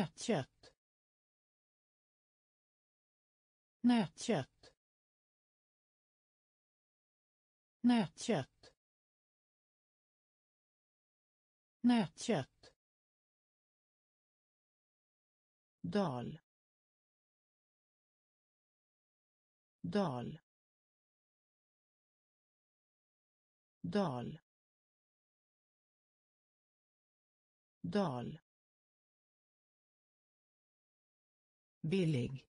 nötkött. Nötkött. Nötkött. Nötkött. Dal. Dal. Dal. Dal. Billig.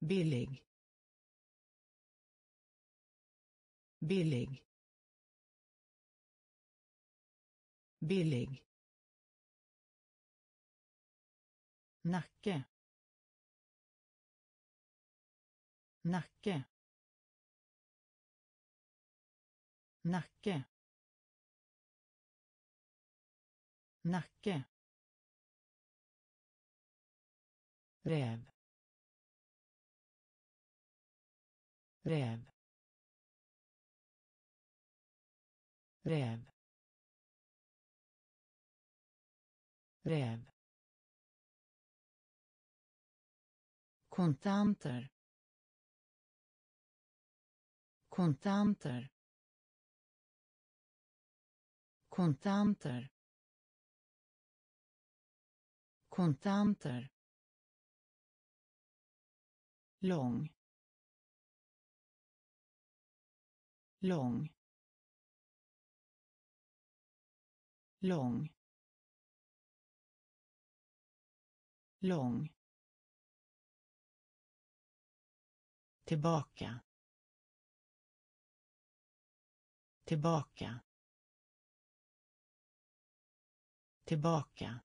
Billig. Billig. Billig. Nacke. Nacke. Nacke. Nacke. Räv räv räv räv kontanter. Kontanter. Kontanter. Kontanter lång. Lång. Lång. Lång. Tillbaka. Tillbaka. Tillbaka.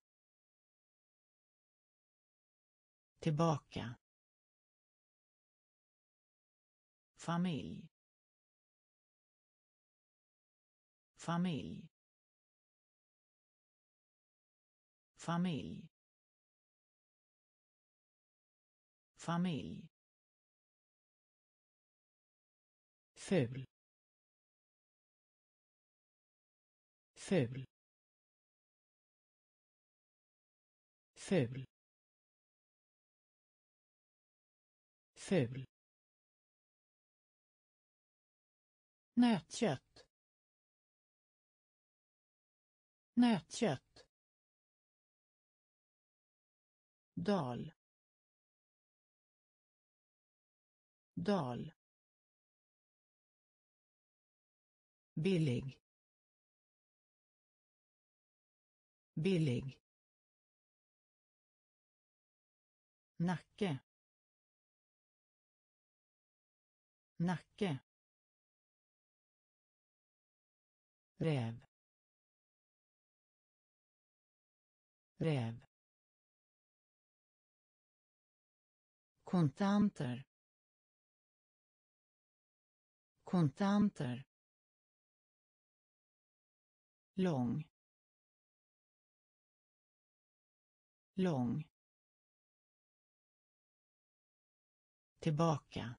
Tillbaka. Familj. Familj. Familj. Familj. Ful. Ful. Ful. Ful. Nötkött. Nötkött. Dal. Dal. Billig. Billig. Nacke. Nacke. Räv räv kontanter kontanter lång lång tillbaka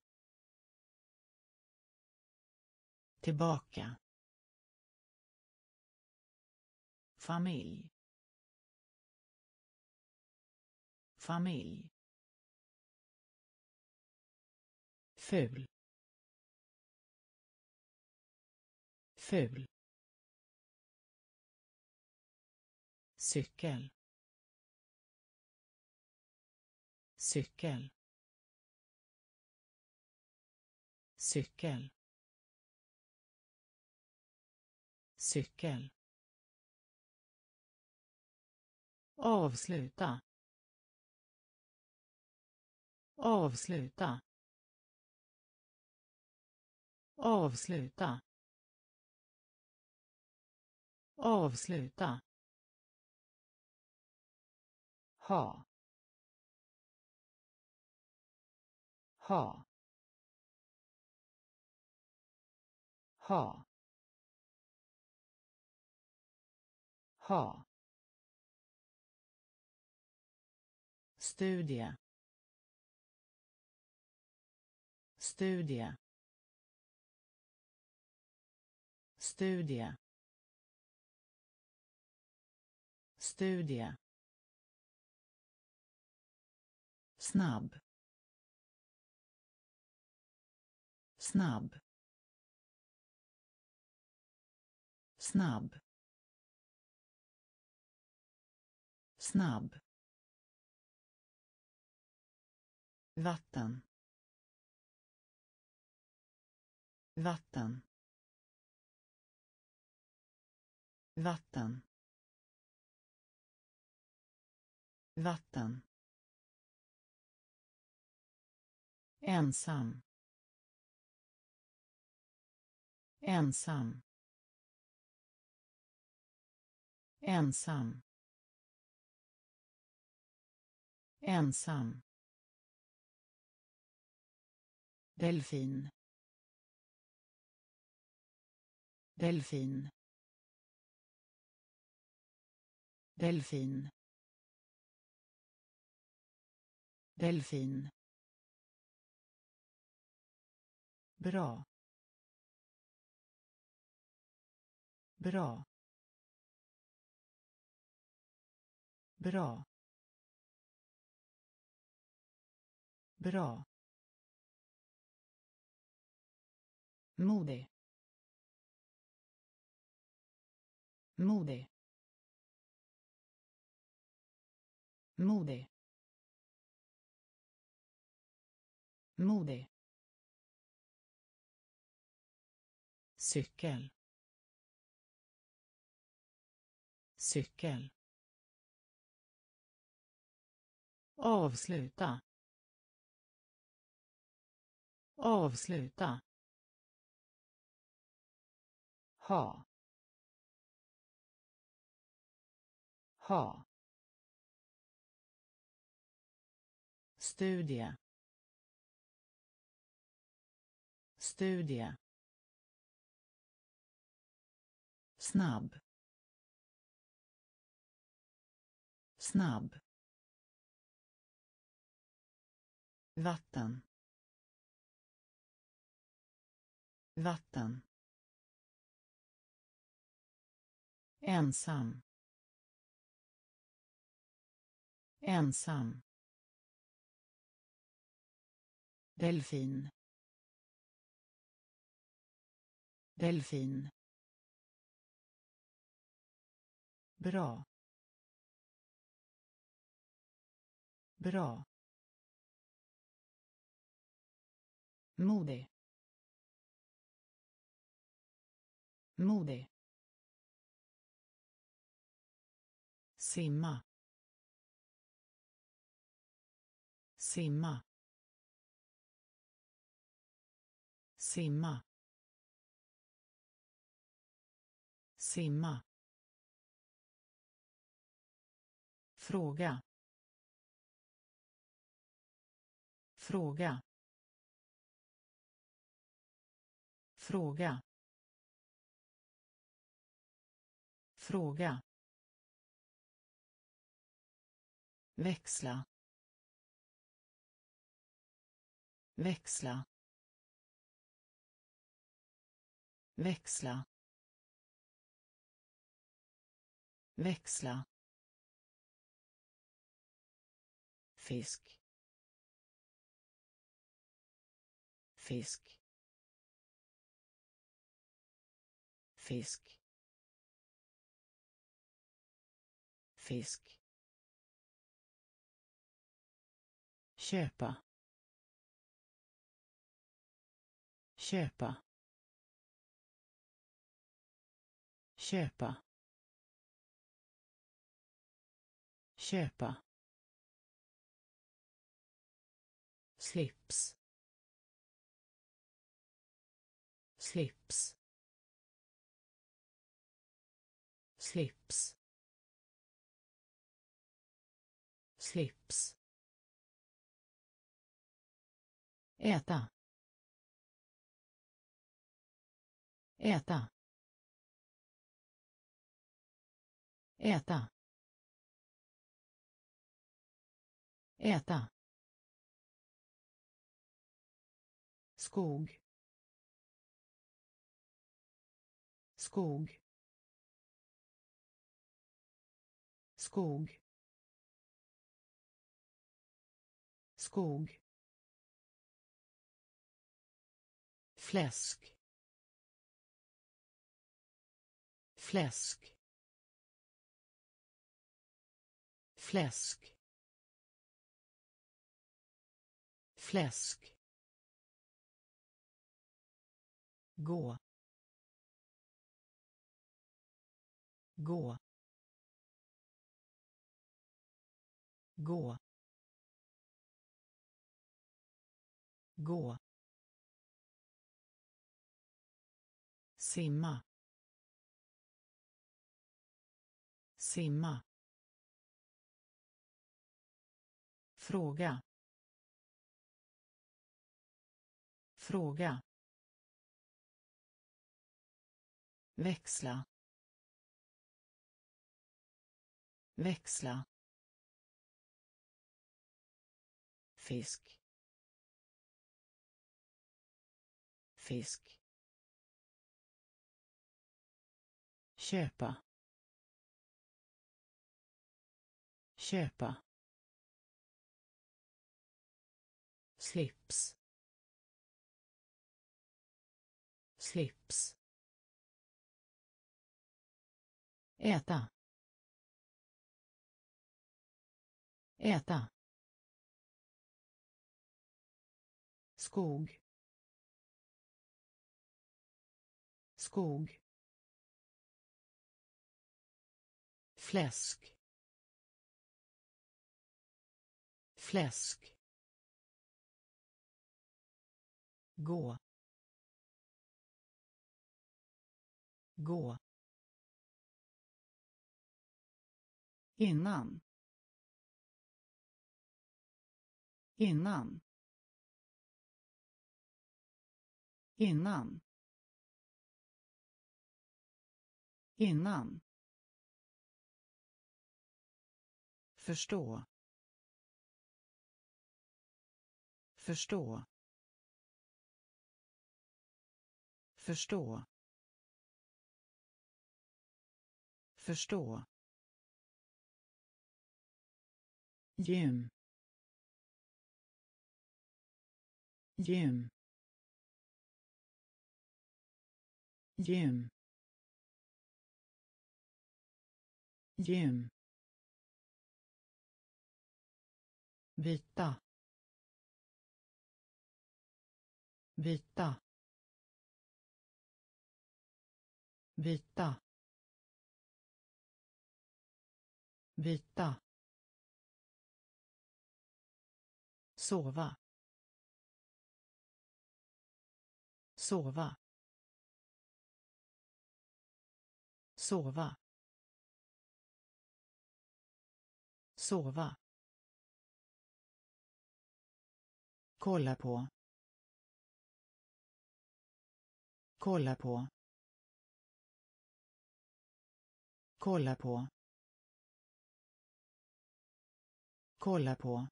tillbaka. Familj. Familj. Ful. Ful. Cykel. Cykel. Cykel. Cykel. Avsluta. Avsluta. Avsluta. Avsluta. Ha. Ha. Ha. Ha. Studie. Studie. Studie. Studie. Snabb. Snabb. Snabb. Snabb. Vatten. Vatten. Vatten. Vatten. Ensam. Ensam. Ensam. Ensam. Delfin. Delfin. Delfin. Delfin. Bra. Bra. Bra. Bra. Modig. Modig. Modig. Modig. Cykel. Cykel. Avsluta. Avsluta ha ha studie studie snabb snabb vatten vatten. Ensam. Ensam. Delfin. Delfin. Bra. Bra. Modig. Modig. Simma. Simma. Simma. Simma. Fråga. Fråga. Fråga. Fråga. Växla. Växla. Växla. Växla. Fisk. Fisk. Fisk. Fisk. Köpa. Köpa. Köpa. Köpa. Slips. Slips. Slips. Slips. Äta. Äta. Äta. Äta. Skog. Skog. Skog. Skog. Fläsk. Fläsk. Fläsk. Fläsk. Gå. Gå. Gå. Gå. Simma. Simma. Fråga. Fråga. Växla. Växla. Fisk. Fisk. Köpa. Köpa. Slips. Slips. Äta. Äta. Skog. Skog. Fläsk. Fläsk. Gå. Gå. Innan. Innan. Innan. Innan. Förstå. Förstå. Förstå. Förstå. Gym. Gym. Gym. Gym. Vita. Vita. Vita. Vita. Sova. Sova. Sova. Sova. Kolla på. Kolla på. Kolla på. Kolla på.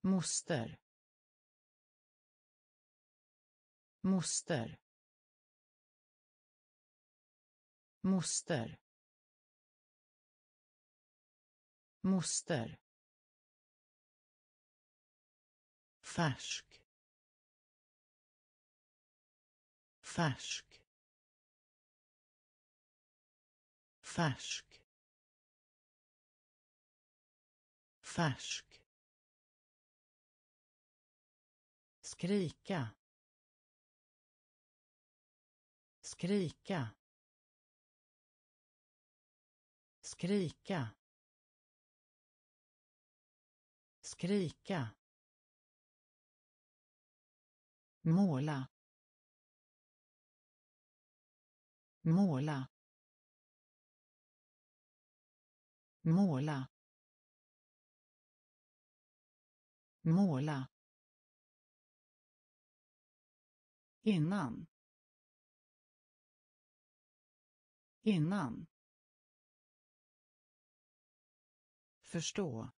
Moster. Moster. Moster. Moster. Färsk. Färsk. Färsk. Färsk. Skrika. Skrika. Skrika. Skrika. Måla måla måla måla. Innan. Innan. Förstå.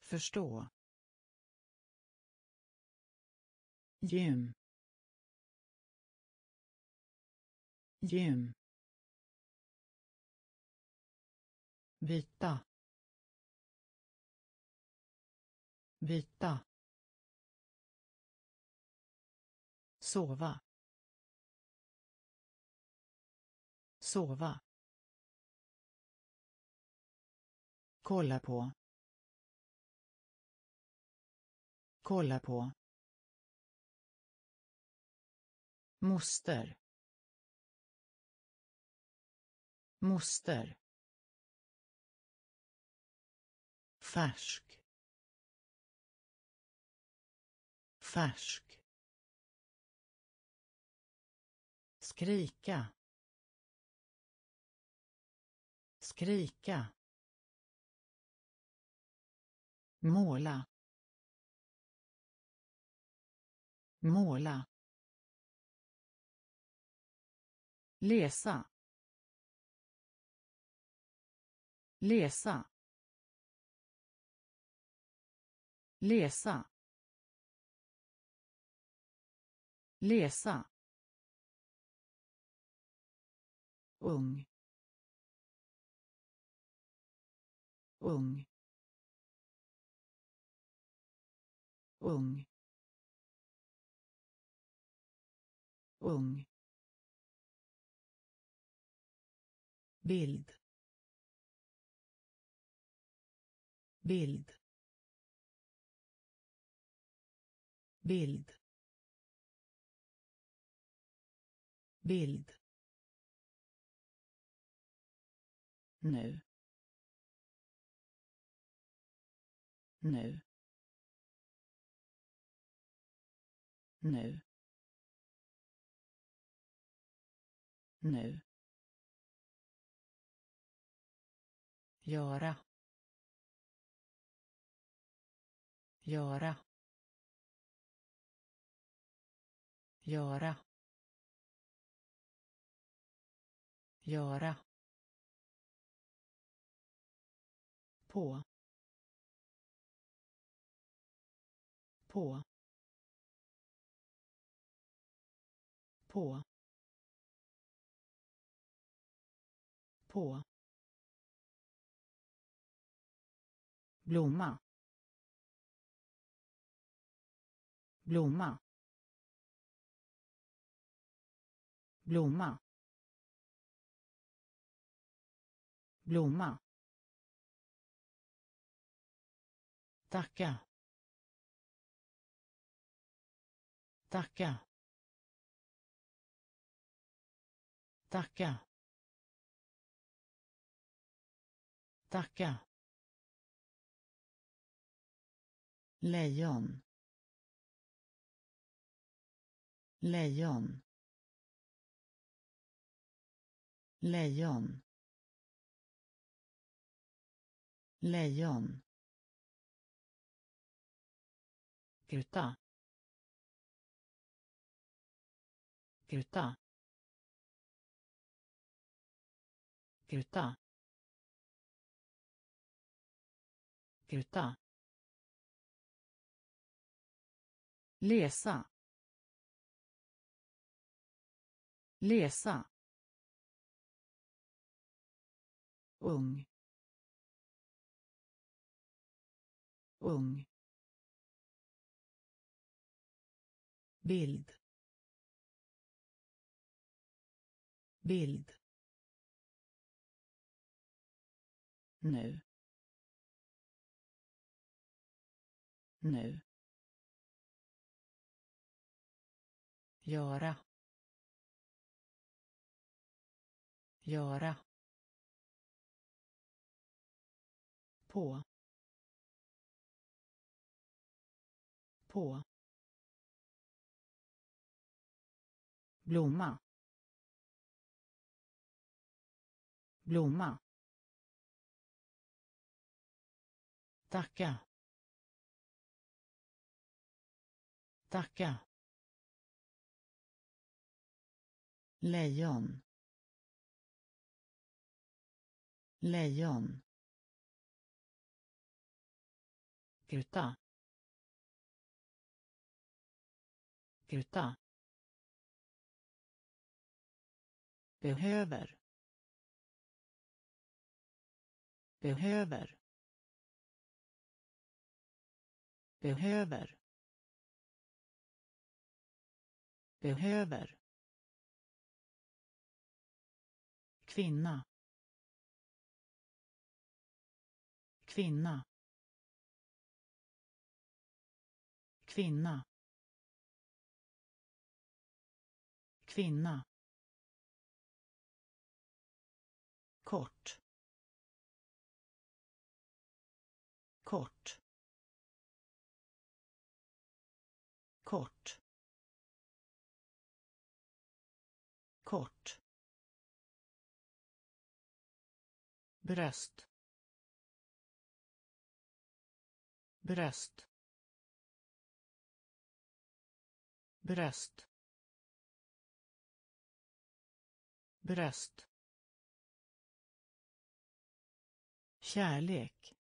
Förstå. Gym. Gym. Byta byta sova. Sova. Kolla på. Kolla på. Moster. Moster. Färsk. Färsk. Skrika. Skrika. Måla. Måla. Läsa. Läsa. Läsa. Läsa. Ung. Ung. Ung. Ung. Bild. Bild. Bild. Bild. Nu. Nu. Nu. Nu. Göra. Göra. Göra. Göra. På. På. På. På. Blomma. Blomma. Blomma. Blomma. Tacka. Tacka. Tacka. Tacka. Lejon lejon lejon lejon Gruta. Gruta. Gruta. Gruta. Läsa. Läsa. ung. Ung. Bild. Bild. Nu. Nu. Göra göra på på blomma blomma tacka tacka. Lejon. Lejon. Gruta. Gruta. behöver. Behöver. Behöver. Behöver kvinna. Kvinna. Kvinna. Kvinna. Kort. Kort. Kort. Kort. Bröst. Bröst. Bröst. Bröst. Kärlek.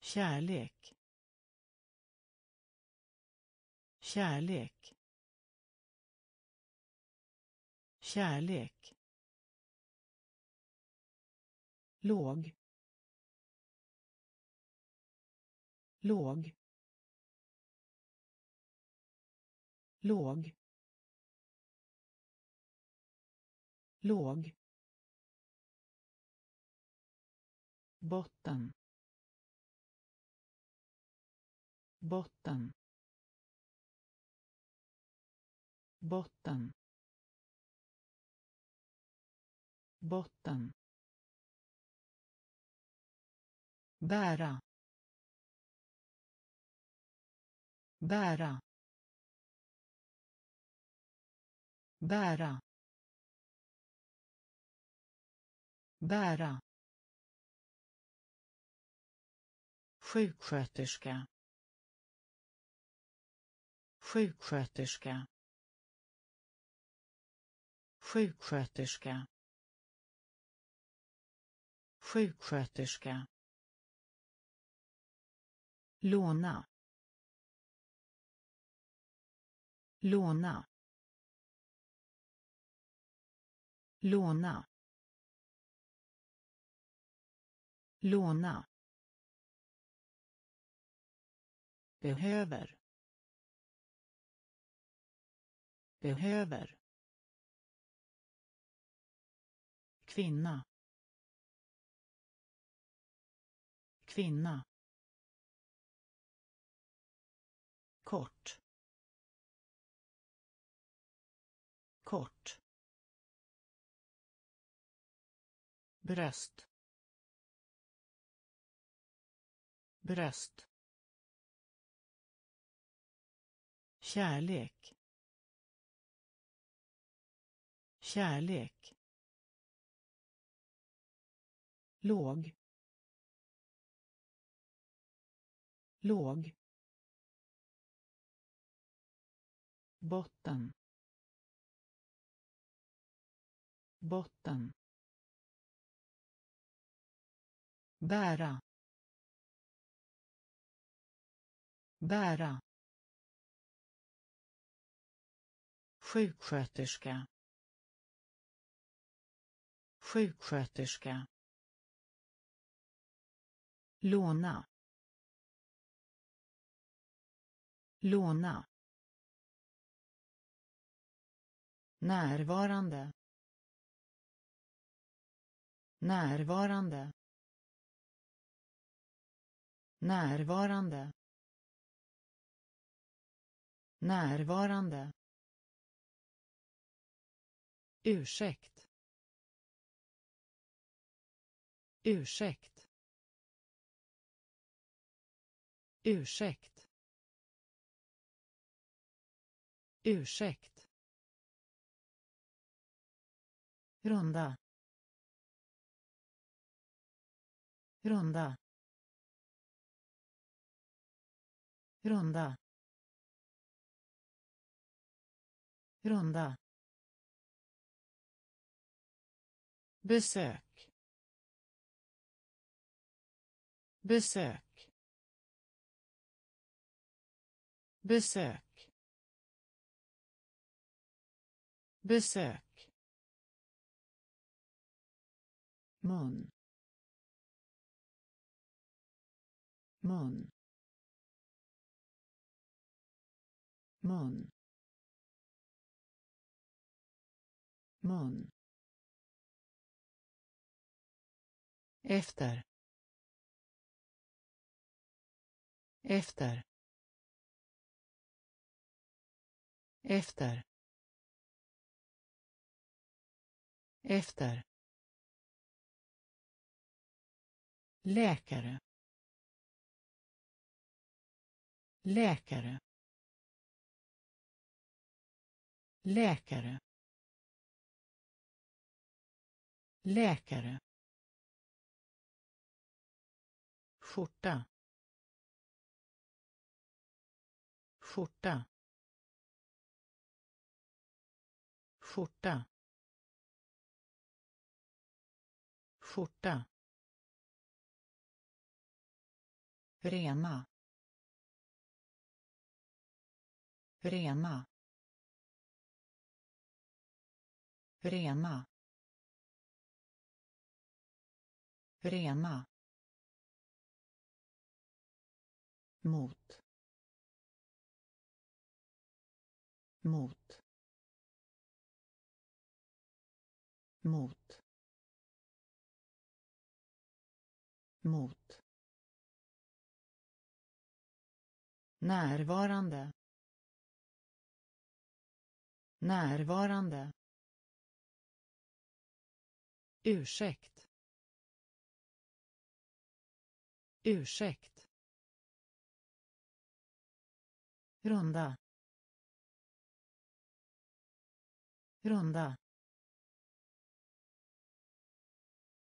Kärlek. Kärlek. Kärlek. Låg. Låg. Låg. Låg. Botten. Botten. Botten. Botten. Bära. Bära. Bära. Bära. Sjuksköterska. Sjuksköterska. Sjuksköterska. Sjuksköterska låna. Låna. Låna. Låna. Behöver. Behöver. Kvinna. Kvinna kort. Kort. Bröst. Bröst. Kärlek. Kärlek. Låg. Låg. Botten. Botten. Bära. Bära. Sjuksköterska. Sjuksköterska. Låna. Låna. Närvarande. Närvarande. Närvarande. Närvarande. Ursäkt. Ursäkt. Ursäkt. Ursäkt. Runda. Runda. Runda. Runda. Besök. Besök. Besök. Besök. Mun. Mun. Mun. Mun. Efter. Efter. Efter. Efter. Läkare. Läkare. Läkare. Läkare. Skjorta. Skjorta. Skjorta. Skjorta. Rena. Rena. Rena. Rena. Mot. Mot. Mot. Mot. Närvarande. Närvarande. Ursäkt. Ursäkt. Runda. Runda.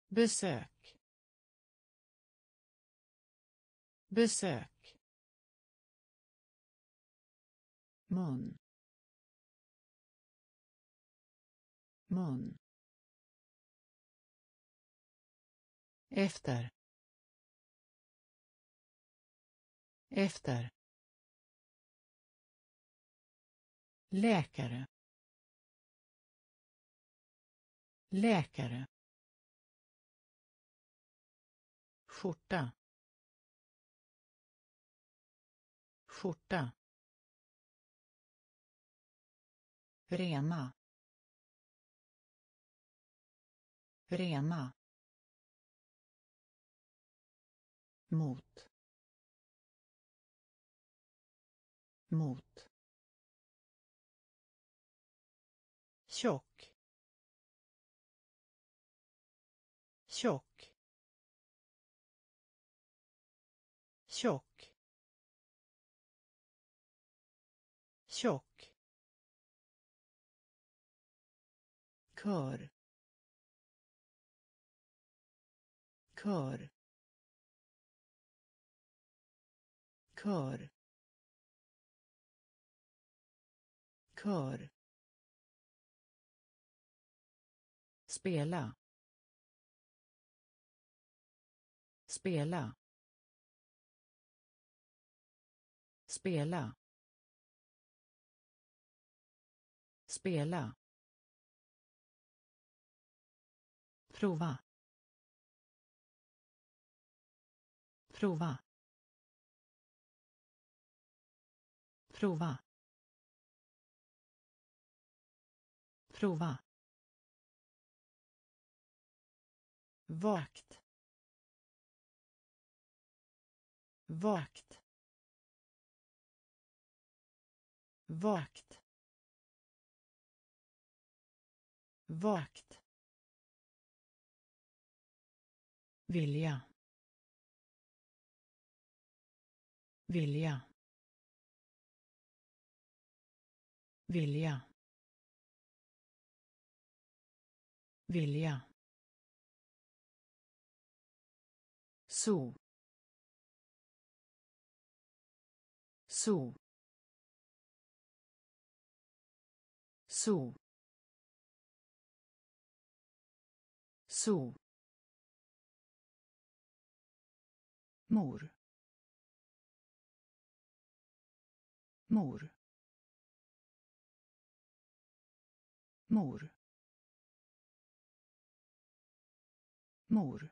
Besök. Besök. Mun. Mun. Efter. Efter. Läkare. Läkare. Skjorta. Skjorta. Rena. Rena. Mot. Mot. Tjock. Tjock. Tjock. Tjock. Kör. Kör. Kör. Kör. Spela. Spela. Spela. Spela. Prova. Prova. Prova. Prova. Vakt. Vakt. Vakt. Vakt. Vilja. Vilja. Vilja. Vilja. Så så så så mor. Mor. Mor. Mor.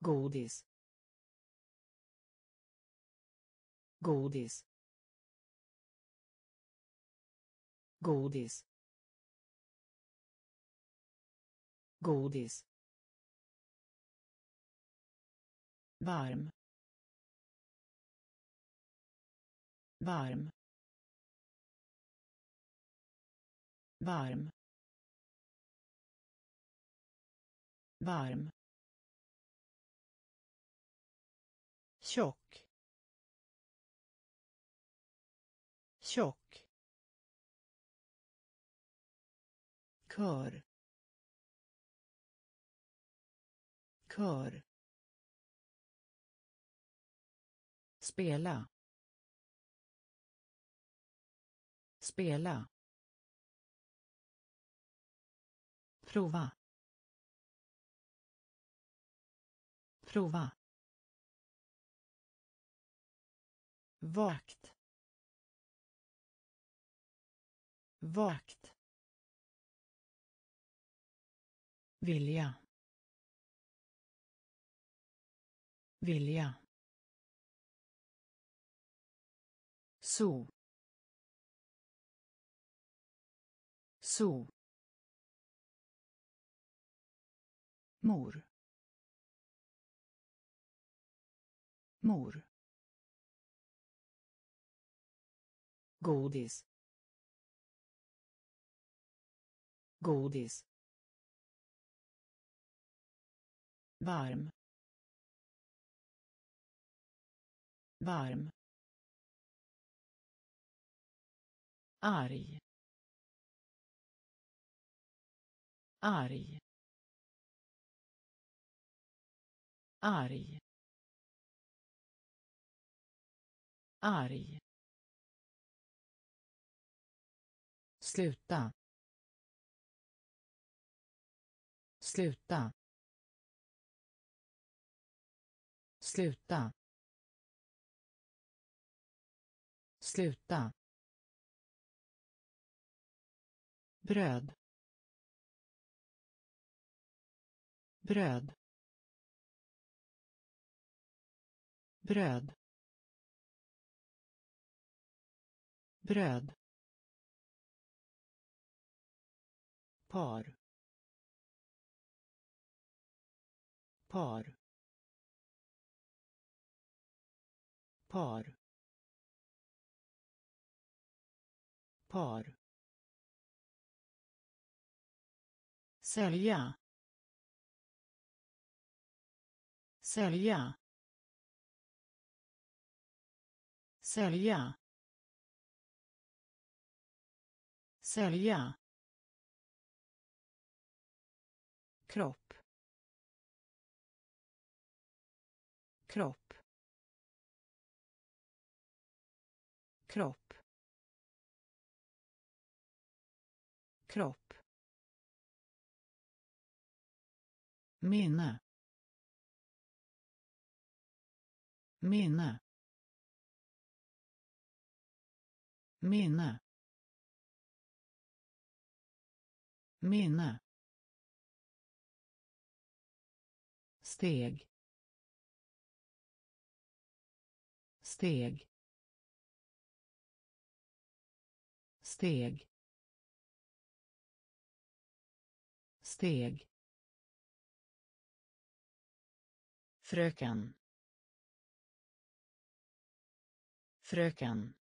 Godis. Godis. Godis. Godis. Varm varm varm varm. Tjock. Tjock. Kör. Kör. Spela. Spela. Prova. Prova. Vakt. Vakt. Vilja. Vilja. Så så mor. Mor. Godis. Godis. Varm. Varm arg. Arg. Arg. Arg. Sluta. Sluta. Sluta. Sluta. Bröd. Bröd. Bröd. Bröd. Par. Par. Par. Par. Sälja sälja sälja sälja. Kropp kropp kropp. Kropp. Minne. Minne. Minne. Minne. Steg. Steg. Steg. Steg. Fröken. Fröken.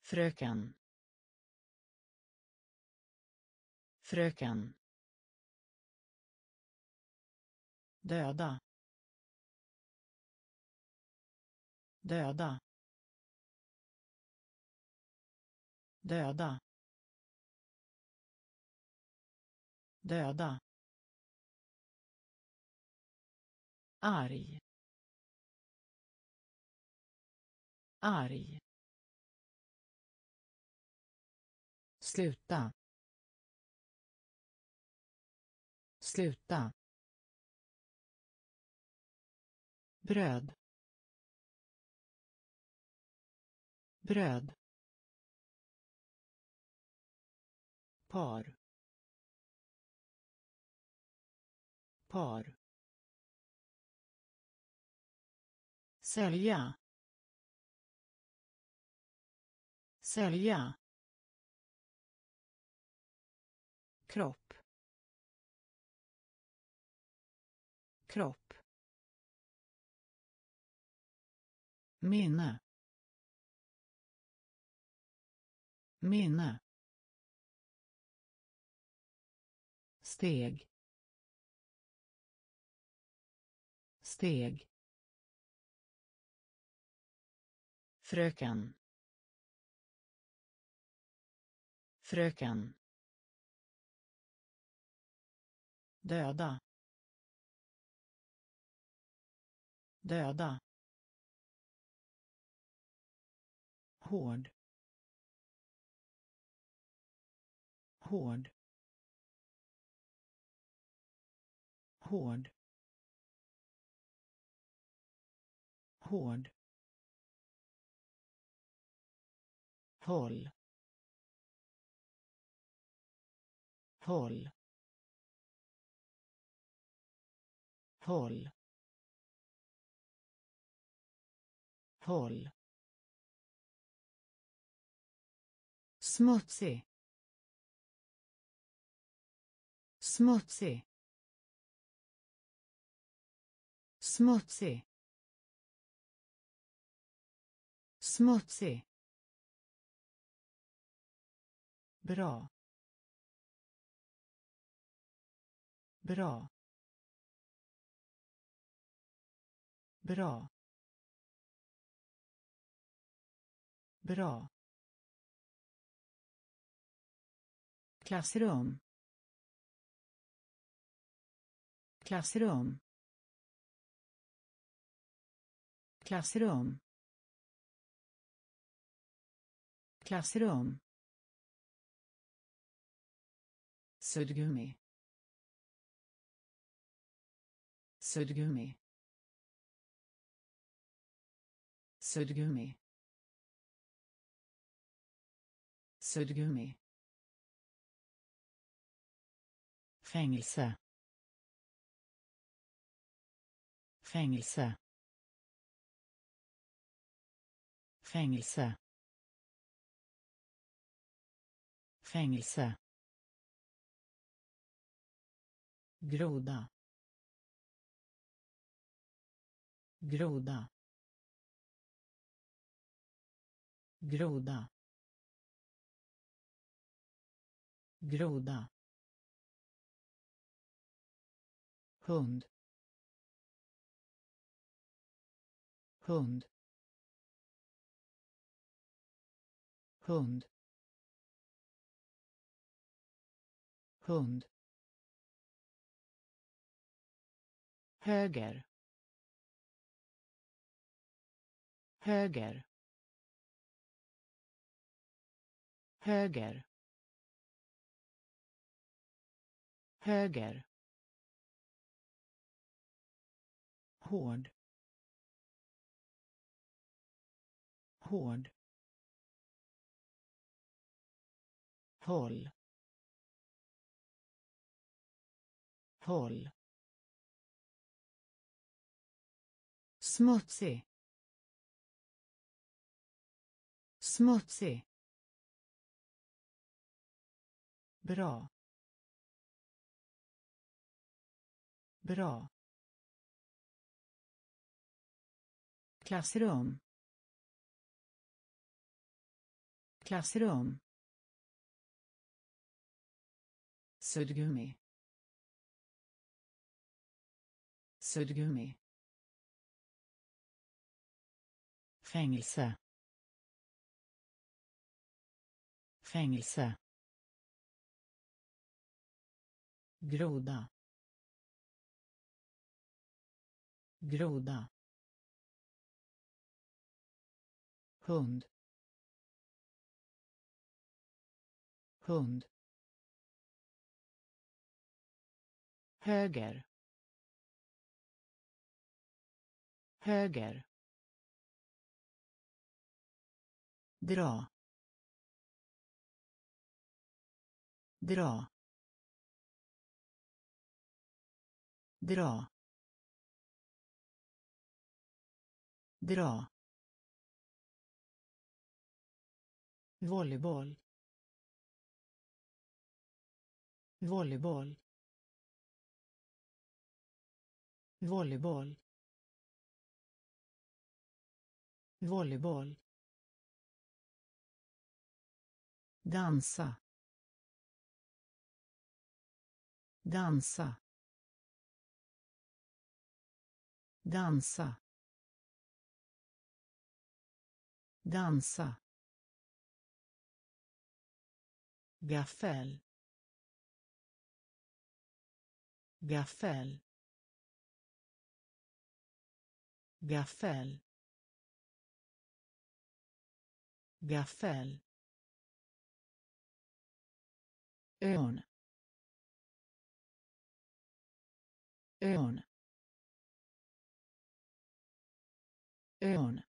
Fröken. Fröken. Döda. Döda. Döda. Döda. Arg. Arg. Sluta. Sluta. Bröd. Bröd. Par. Par. Sälja. Sälja. Kropp. Kropp. Minne. Minne. Steg. Steg. Fröken. Fröken. Döda. Döda. Hård. Hård. Hård. Hård. Håll. Håll. Håll. Håll. Smutsig. Smutsig. Smutsig. Smutsig. Bra. Bra. Bra. Bra. Klassrum. Klassrum. Klassrum. Klassrum. Suddgummi suddgummi suddgummi suddgummi fängelse. Fängelse. Fängelse. Fängelse groda groda groda groda hund hund hund hund. Höger. Höger. Höger. Höger. Hård. Hård. Håll. Håll. Smutsig. Smutsig. Bra. Bra. Klassrum. Klassrum. Suddgummi. Suddgummi. Fängelse. Fängelse. Groda. Groda. Hund. Hund. Höger. Höger. Dra dra dra dra. Volleyboll volleyboll volleyboll. Volleyboll. Dansa. Dansa. Dansa. Dansa. Gaffel. Gaffel. Gaffel. Gaffel. Ön ön ön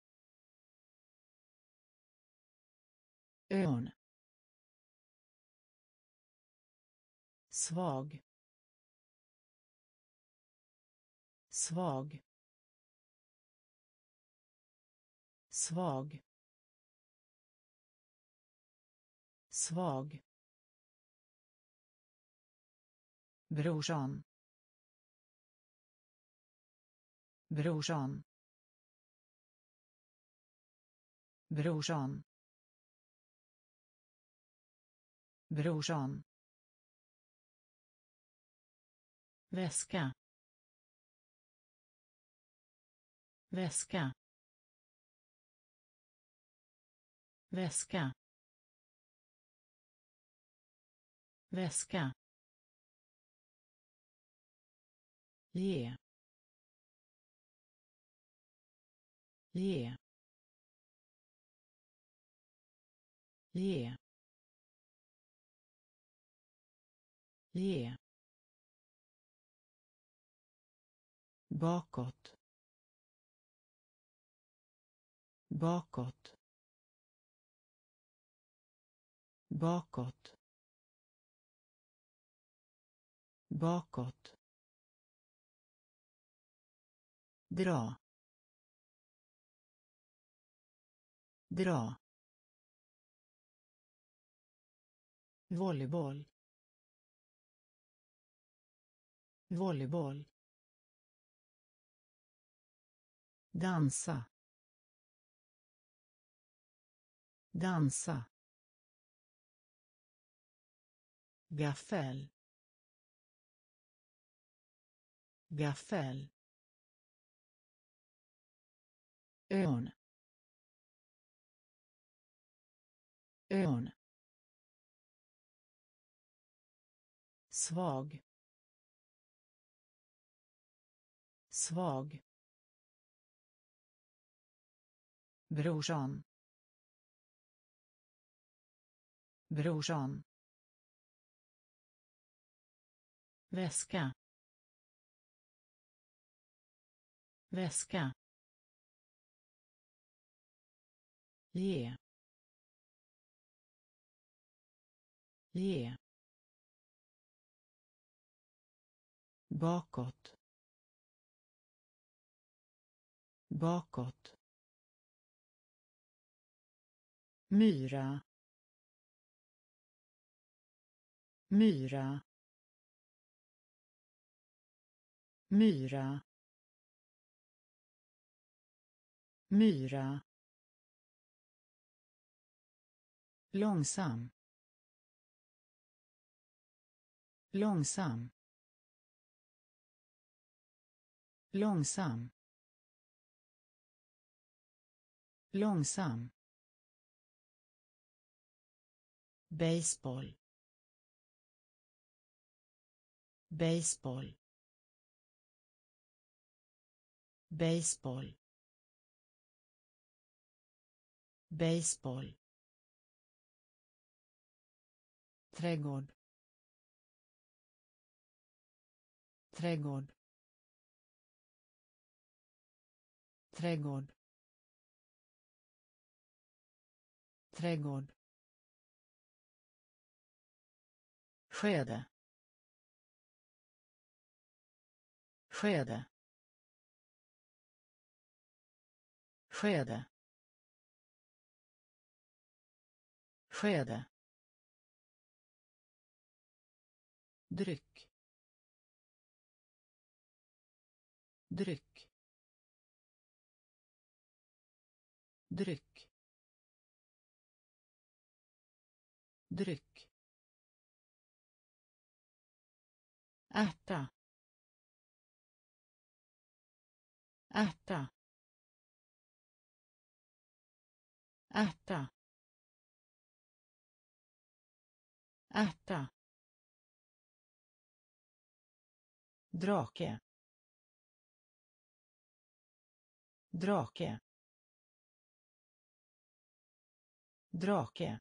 ön svag. Svag. Svag. Svag. Brorsan brorsan brorsan brorsan väska. Väska. Väska. Väska. Ge ge ge ge bakåt. Bakåt. Bakåt. Bakåt. Dra dra volleyboll volleyboll dansa dansa gaffel gaffel ön ön svag. Svag. Brorsan brorsan väska. Väska. Ge ge bakåt. Bakåt. Myra. Myra. Myra. Myra. Långsam. Långsam. Långsam. Långsam. Baseball. Baseball. Baseball. Baseball. Trädgård. Trädgård. Trädgård. Trädgård. Skede. Skede. Skede. Skede. Dryck. Dryck. Dryck. Dryck. Äta. Äta. Äta. Äta. Drake. Drake. Drake.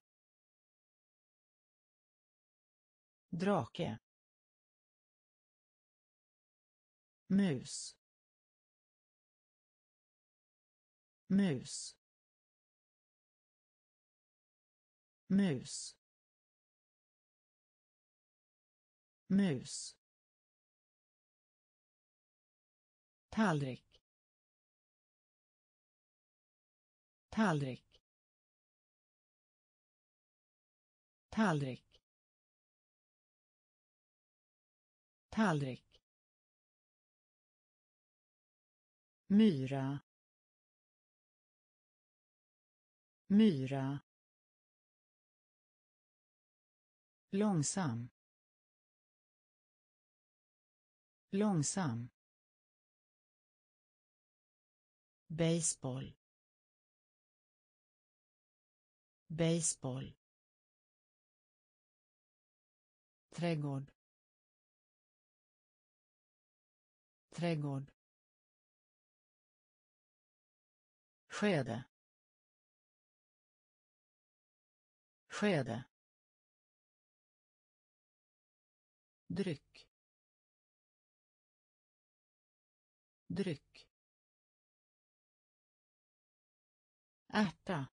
Drake. Mus. Mus. Mus. Mus. Tallrik. Tallrik. Tallrik. Tallrik. Myra. Myra. Långsam. Långsam. Baseball. Baseball. Trädgård. Trädgård. Skede. Skede. Dryck. Dryck. Äta.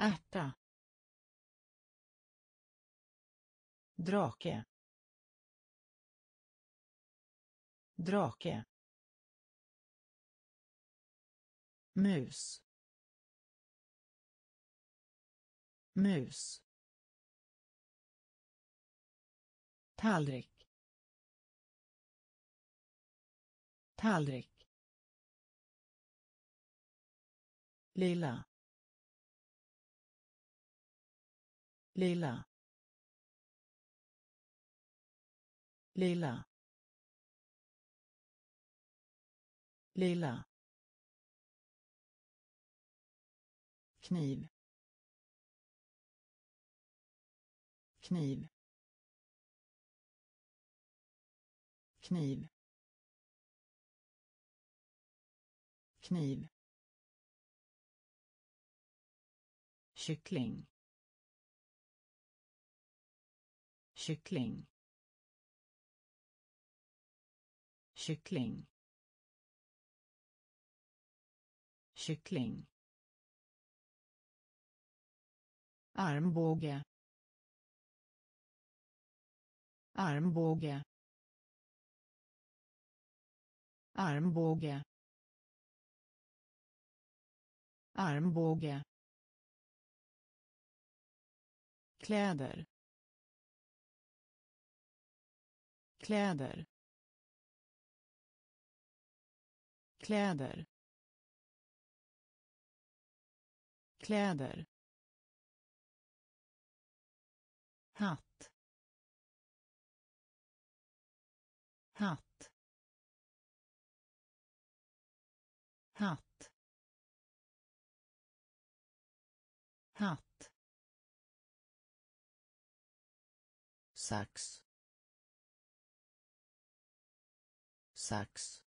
Äta. drake. Drake. Mus. Mus. Tallrik. Tallrik. Lila. Lila. Lila. Lila. Kniv. Kniv. Kniv. Kniv. Kyckling. Kyckling. Kyckling. Kyckling. Armbåge. Armbåge. Armbåge. Armbåge. Kläder. Kläder. Kläder. Kläder. Hatt. Hatt. Hatt. Hatt. Sax. Sax.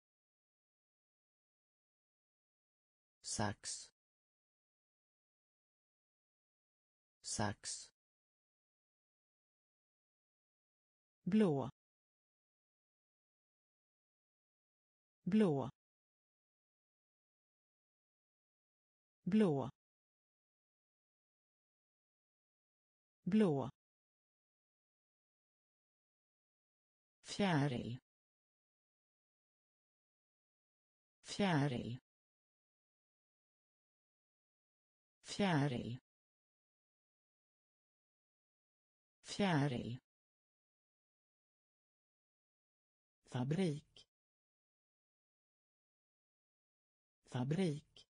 Sax. Sax. Blå. Blå. Blå. Blå. Fjäril. Fjäril. Fjäril. Fjäril. Fabrik. Fabrik.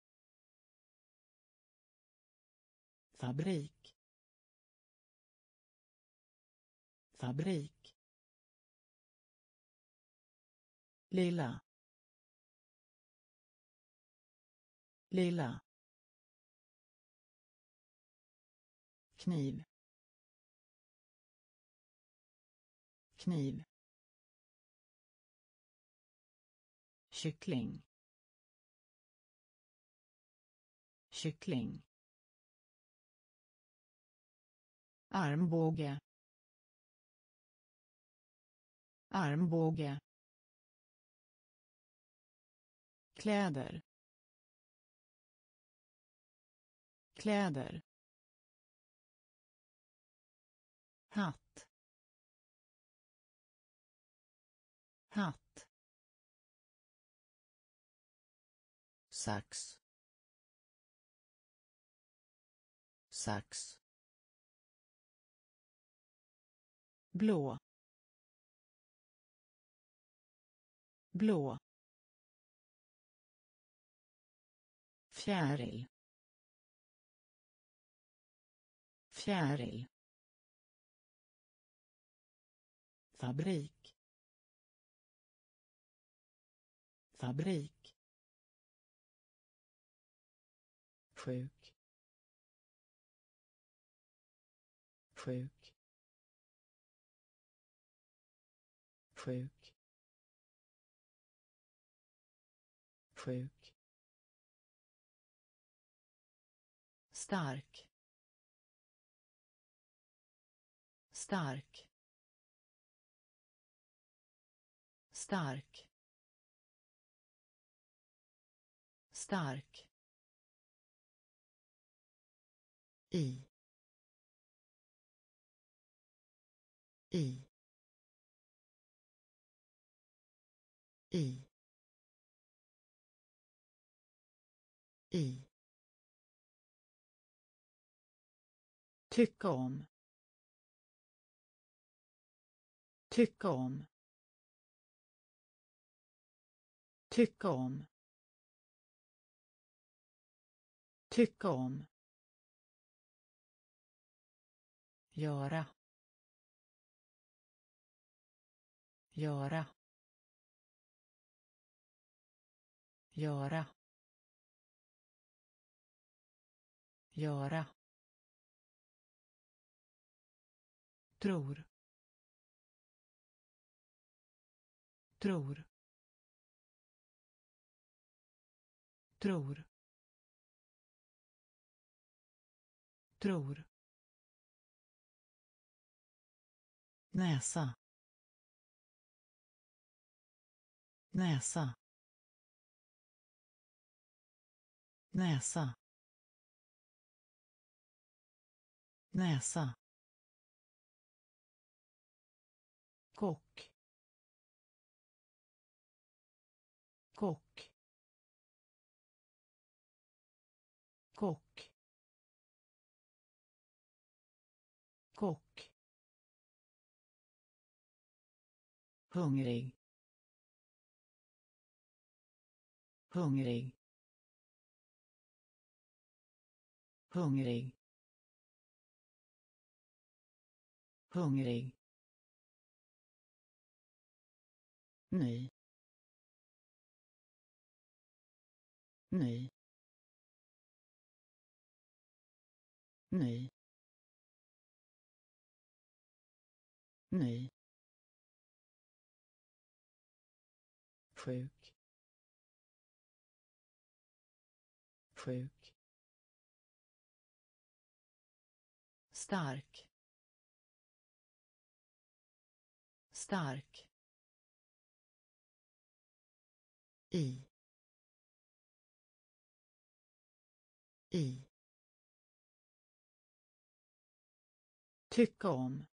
Fabrik. Fabrik. Lilla lilla kniv. Kniv. Kyckling. Kyckling. Armbåge. Armbåge. Kläder. Kläder. Hatt. Hatt. Sax. Sax. Blå. Blå. Fjäril. Fjäril. Fabrik. Fabrik. Sjuk. Sjuk. Sjuk. Sjuk. Stark. Stark. Stark. Stark. I. I. I. I. tycka om. Tycka om. Tycka om. Tycka om. Göra. Göra. Göra. Göra. Tror. Tror. Tror. Tror. Näsa. Näsa. Näsa. Näsa. Kock. Kock. Kock. Kock. Hungrig. Hungrig. Hungrig. Hungrig. Ny ny ny ny sjuk. Sjuk. Stark. Stark. i. I. Tycka om.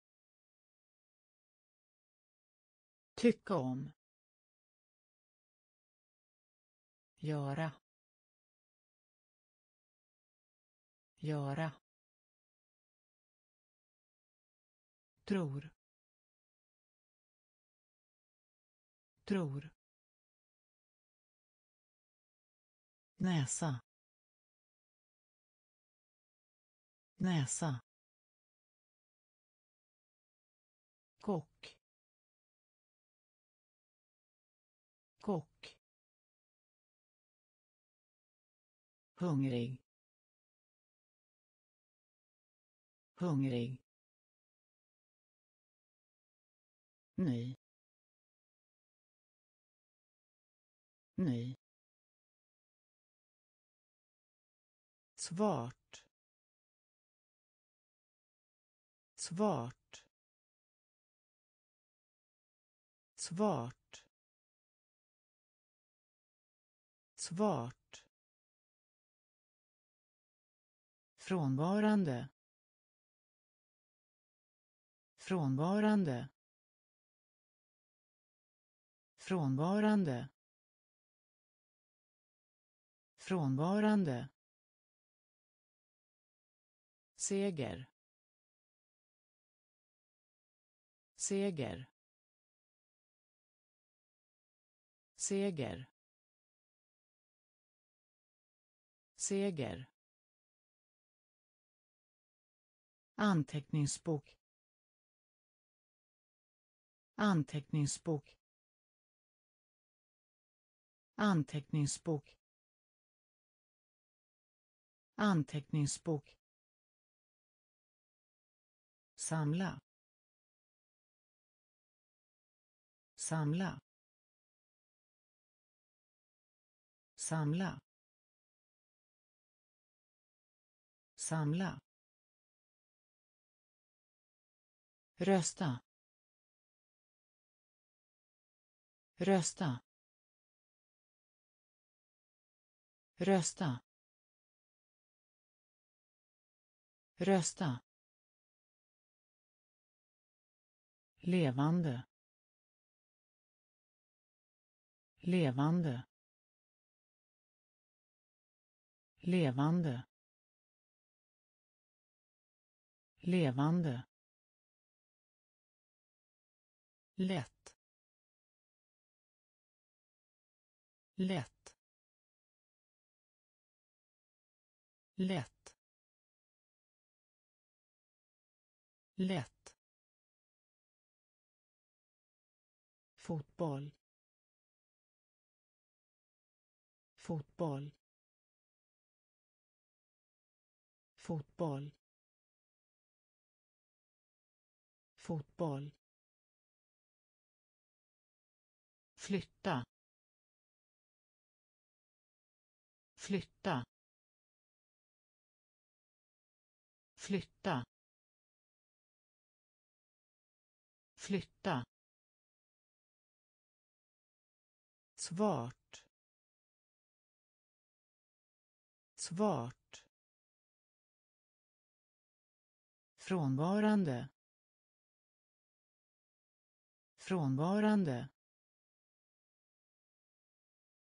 Tycka om. Göra. Göra. Tror. Tror. Näsa. Näsa. Kock. Kock. Hungrig. Hungrig. Ny. Ny. Svart. Svart. Svart. Svart. Frånvarande. Frånvarande. Frånvarande. Frånvarande seger. Seger. Seger. Seger. Anteckningsbok. Anteckningsbok. Anteckningsbok. Anteckningsbok samla. Samla. Samla. Samla. Rösta. Rösta. Rösta. Rösta. Levande. Levande. Levande. Levande. Lätt. Lätt. Lätt. Lätt. Fotboll. Fotboll. Fotboll. Fotboll. Flytta. Flytta. Flytta. Flytta. Svart. Svart. Frånvarande. Frånvarande.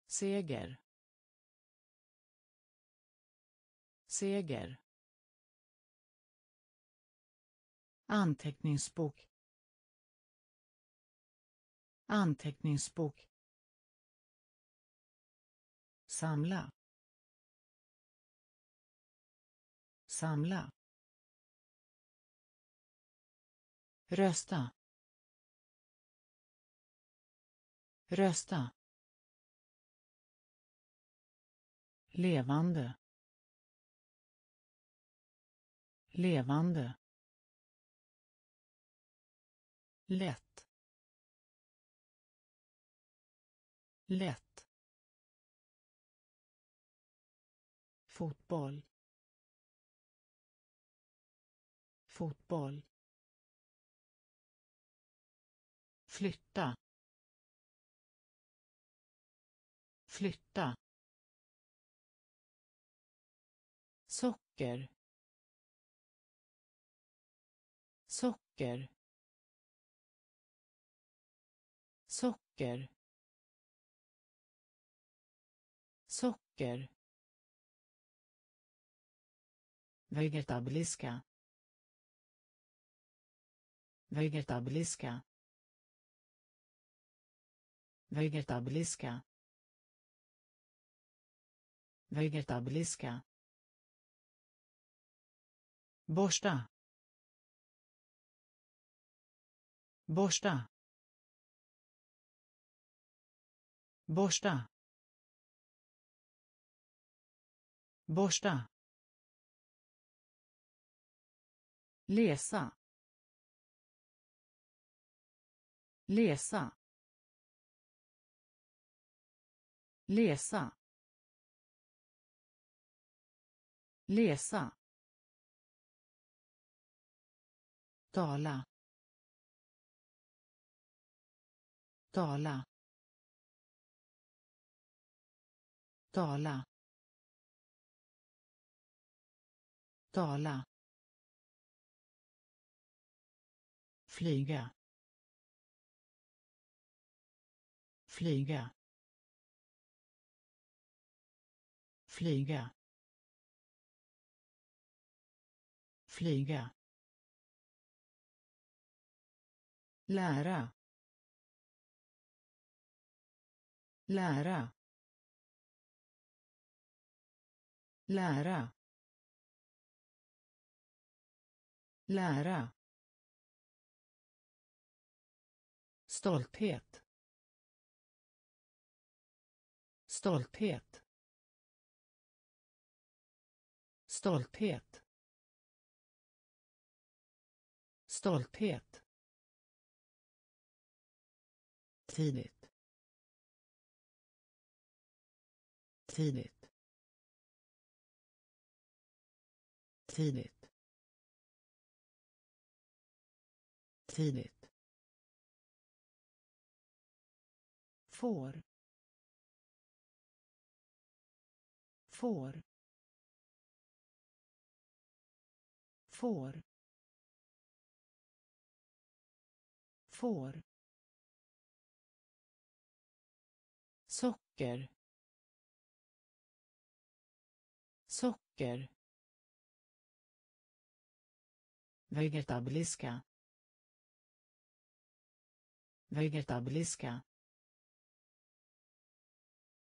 Seger. Seger. Anteckningsbok. Anteckningsbok samla. Samla. Rösta. Rösta. Levande. Levande. Lätt. Lätt. Fotboll. Fotboll. Flytta. Flytta. Socker. Socker. Socker. Socker. Vegetabiliska. Vegetabiliska. Vegetabiliska. Vegetabiliska. Borsta. Borsta. Borsta. Borsta. Läsa. Läsa. Läsa. Läsa. Tala. Tala. Tala. Tala. Flyga. Flyga. Flyga. Flyga. Lära. Lära. Lära. Lära. Stolthet. Stolthet. Stolthet. Stolthet. Tidigt. Tidigt. Tidigt. Tidigt. Får. Får. Får. Får. Socker. Socker. Vegetabiliska. Vegetabiliska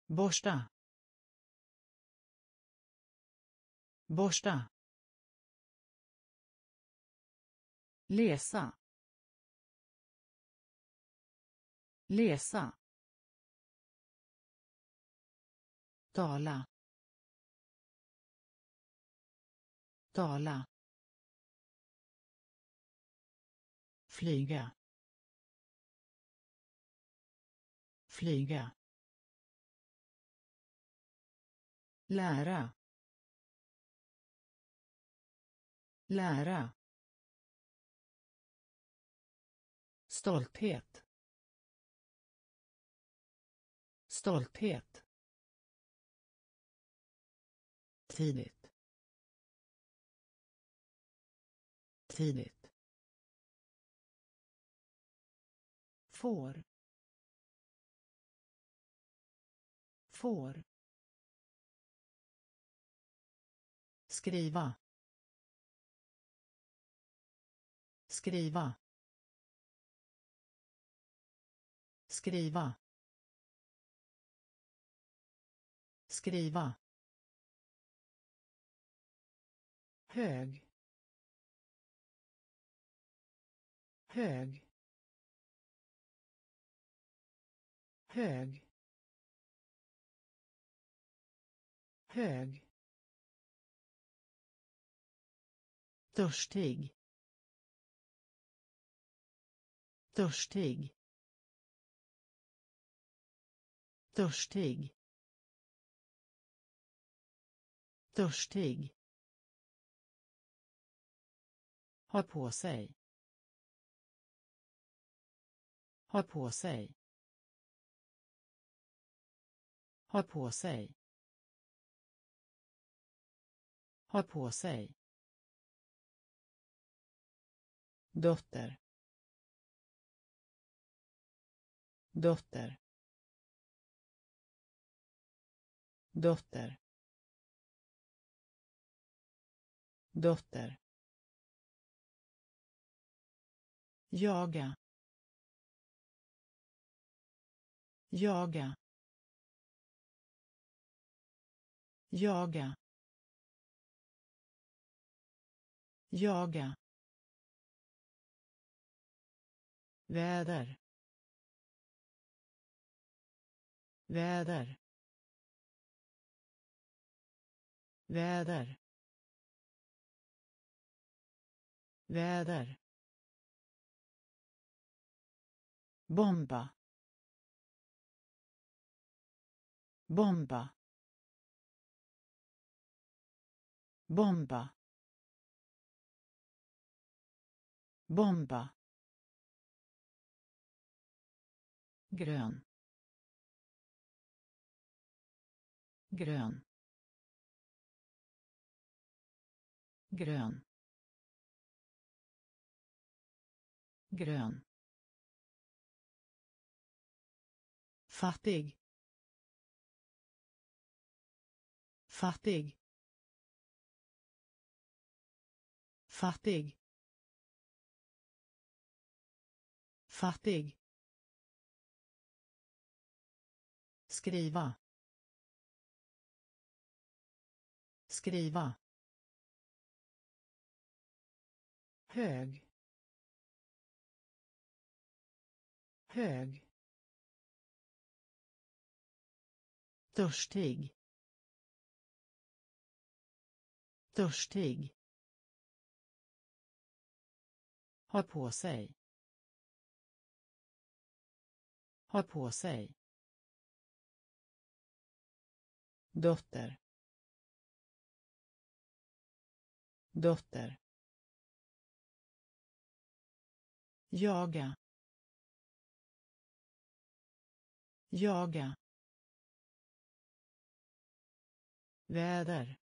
borsta. Borsta. Läsa. Läsa. Tala. Tala. Flyga. Flyga. Lära. Lära. Stolthet. Stolthet. Tidigt. Tidigt. Får. Får. Skriva. Skriva. Skriva. Skriva. Hög. Hög. Hög. Hög. Törstig. Törstig. Törstig. Törstig. Ha på sig. Ha på sig. Ha på sig. Ha på sig. Dotter. Dotter. Dotter. Dotter. Jaga. Jaga. Jaga. Jaga. Väder. Väder. Väder. Väder. Bomba. Bomba. Bomba. Bomba. Grön. Grön. Grön. Grön. Fattig. Fattig. Fattig. Fattig. Skriva. Skriva. Hög. Hög. Törstig. Törstig. Ha på sig. Ha på sig. Dotter. Dotter. Jaga. Jaga. Väder.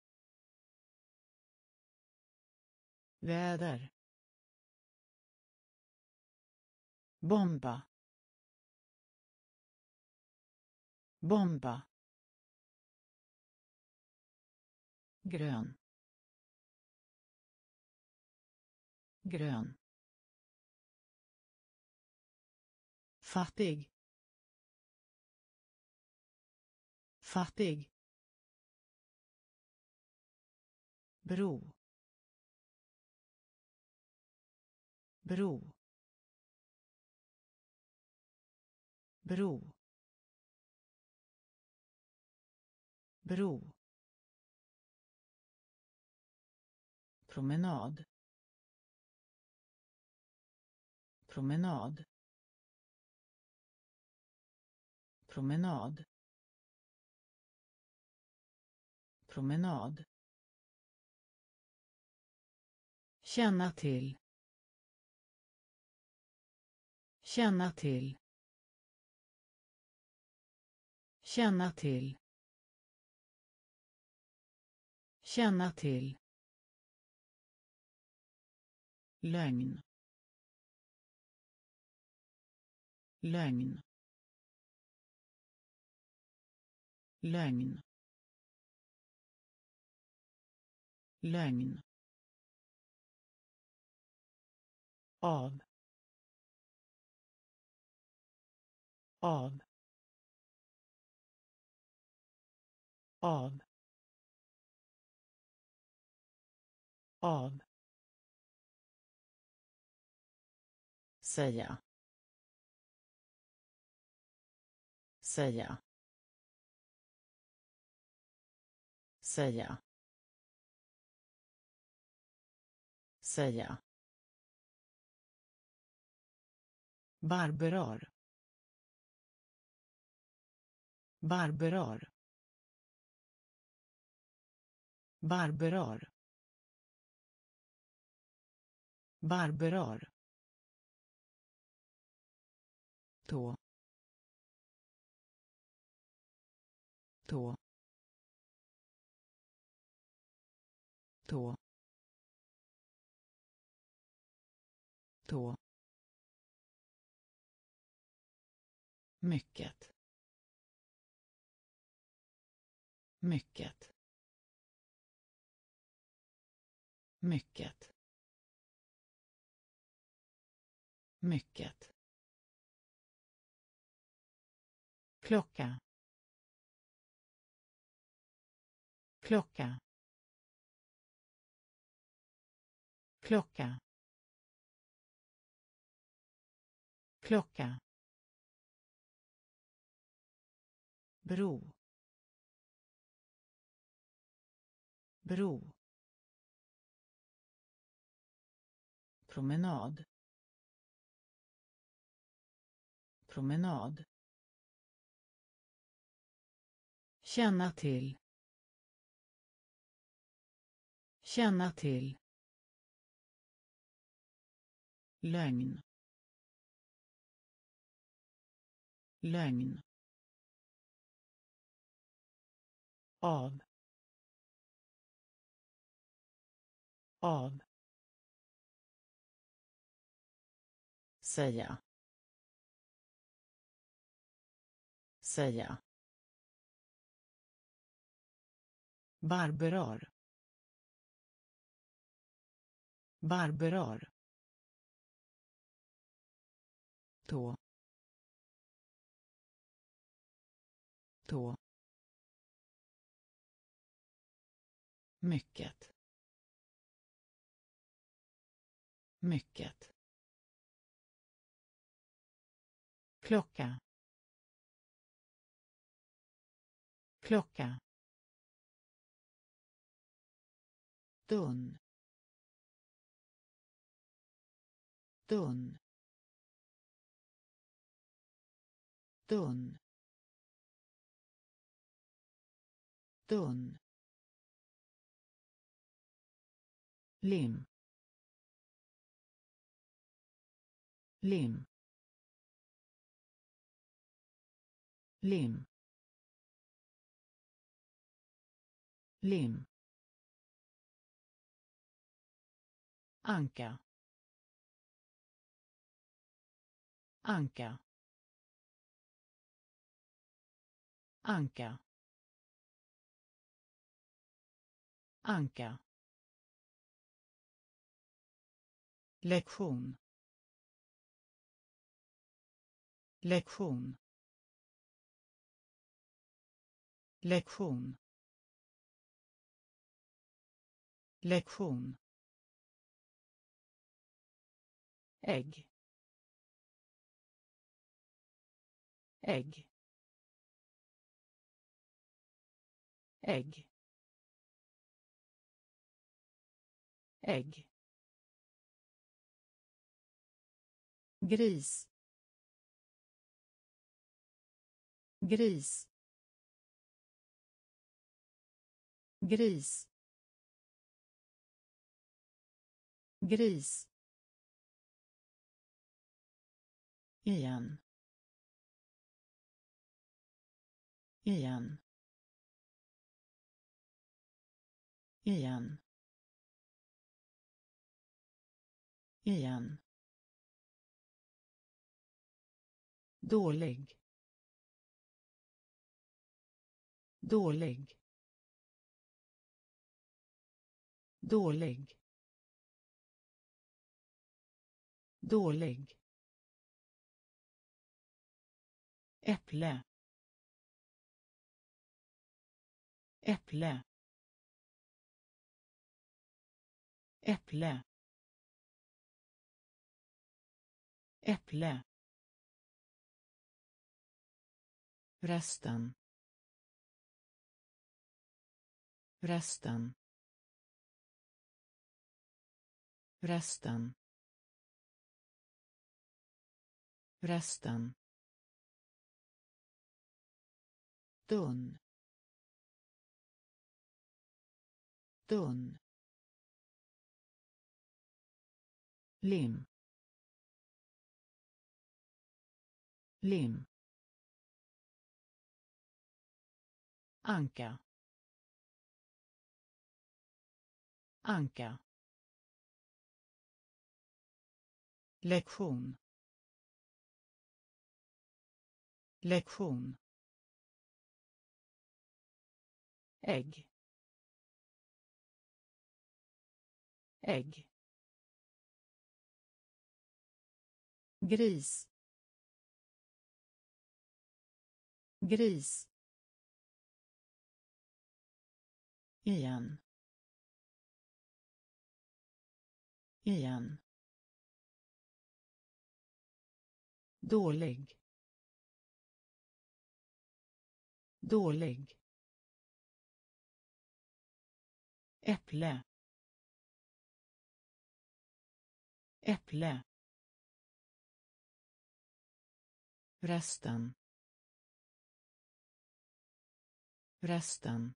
Väder. Bomba. Bomba. Grön. Grön. Fattig. Fattig. Bro. Bro. Bro. Bro. Promenad promenad promenad promenad Känna till. Känna till. Känna till. Känna till. Lögn. Lögn. Lögn. Lögn. av av av av säga säga säga säga Barberar. Barberar. Barberar. Barberar. Tå. Tå. Tå. Tå. Mycket. Mycket. Mycket. Mycket. Klocka. Klocka. Klocka. Klocka. Bro. Bro. Promenad. Promenad. Känna till. Känna till. Lögn. Lögn. Av. Av. Säga. Säga. Barberar. Barberar. tå. Tå. Mycket. Mycket. Klocka. Klocka. Tunn tunn tunn tunn lim. Lim. Lim. Lim anka. Anka. Anka. Anka. Lektion. Lektion. Lektion. Lektion. Ägg. Ägg. Ägg. Ägg. Gris. Gris. Gris. Gris. Igen. Igen. Igen. Igen. Dålig. Dålig. Dålig. Dålig. Äpple. Äpple. Äpple. Äpple. Resten. Resten. Resten. Resten. Tunn tunn lim. Lim. Anka. Anka. Lektion. Lektion. Ägg. Ägg. Gris. Gris. Igen. Igen. Dålig. Dålig. Äpple. Äpple. Resten. Resten.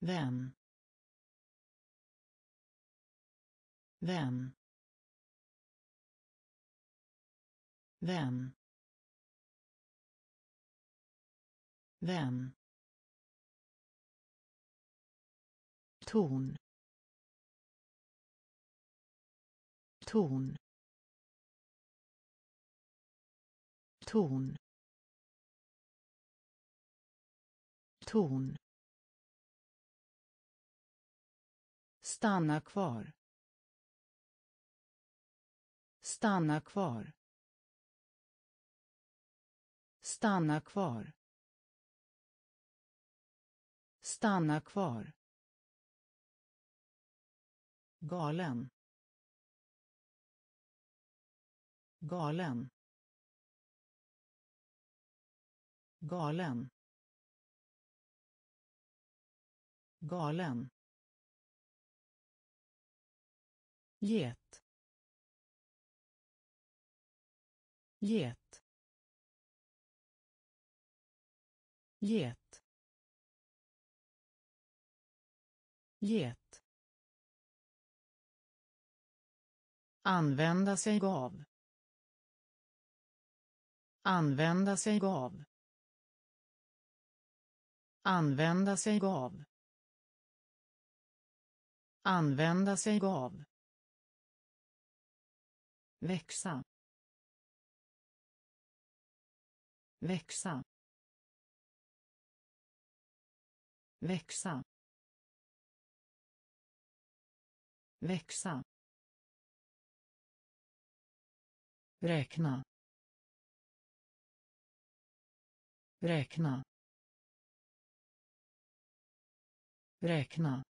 Vän. Vän. Vän. Vän. Ton. Ton. Ton. Ton. Stanna kvar. Stanna kvar. Stanna kvar. Stanna kvar galen. Galen. Galen. Galen. Get. Get. Get. Get. Använda sig av. Använda sig av. Använda sig av. Använda sig av. Växa. Växa. Växa. Växa. Räkna. Räkna. Räkna.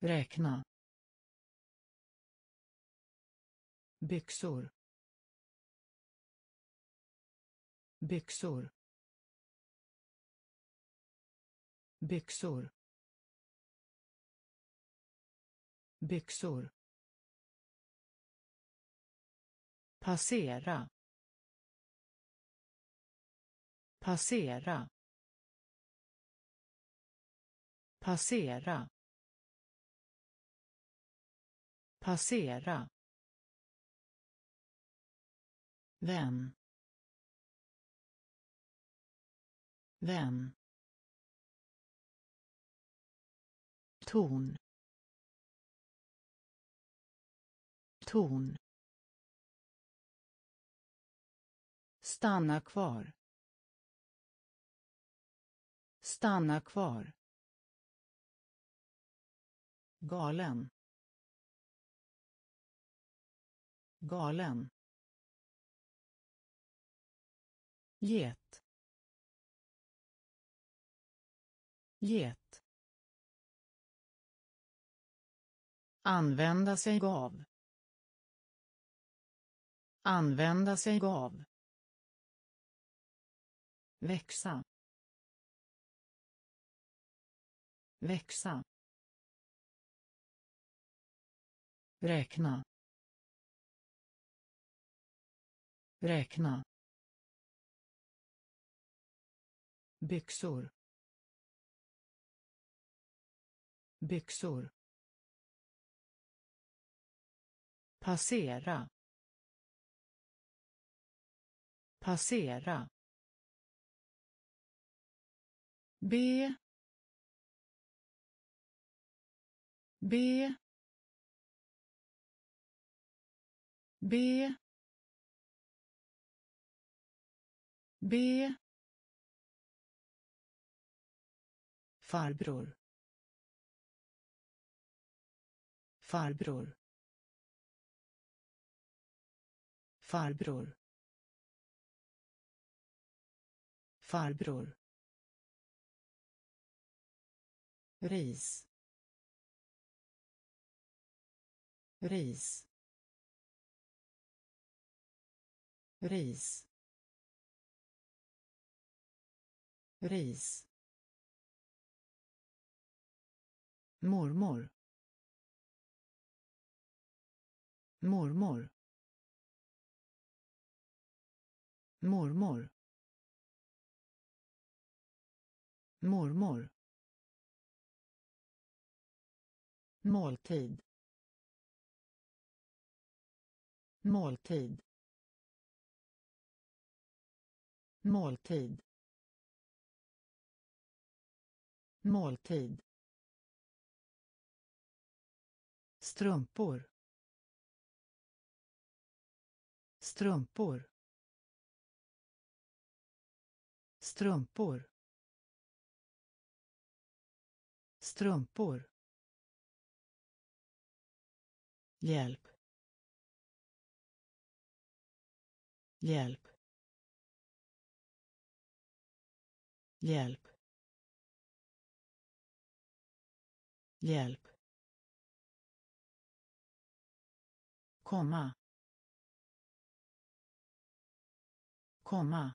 Räkna. Byxor. Byxor. Byxor. Byxor. Passera passera passera passera. Vän. Vän. Ton. Ton. Stanna kvar. Stanna kvar. Galen. Galen. Get. Get. Använda sig av. Använda sig av växa. Växa. Räkna. Räkna. Byxor. Byxor. Passera. Passera. B. B. B. B. Farbror. Farbror. Farbror. Farbror. Ris ris ris ris mormor. Mormor. Mormor. Mormor. Måltid. Måltid. Måltid. Måltid. Strumpor. Strumpor. Strumpor. Strumpor. Hjälp. Hjälp. Hjälp. Hjälp. Komma. Komma.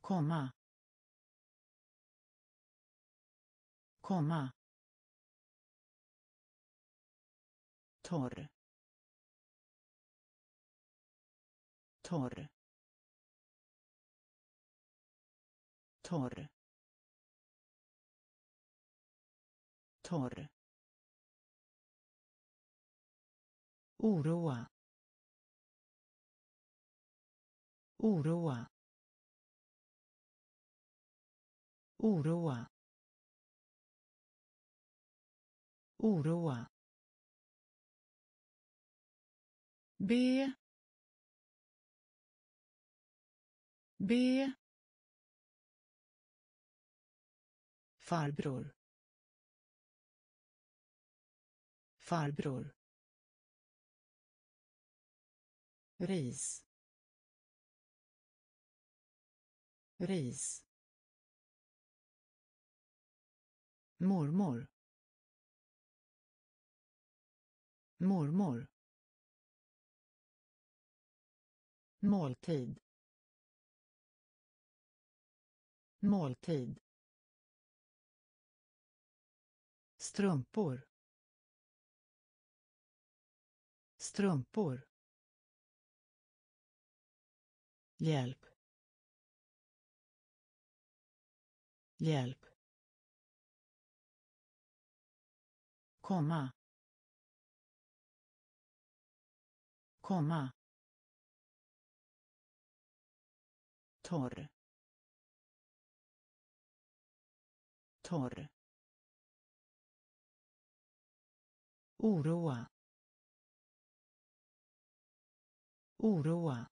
Komma. Komma. Torr torr torr torr oroa oroa oroa oroa B. B. Farbror. Farbror. Ris. Ris. Mormor. Mormor. Måltid. Måltid. Strumpor. Strumpor. Hjälp. Hjälp. Komma. Komma. Torr. Torr. Oroa. Oroa.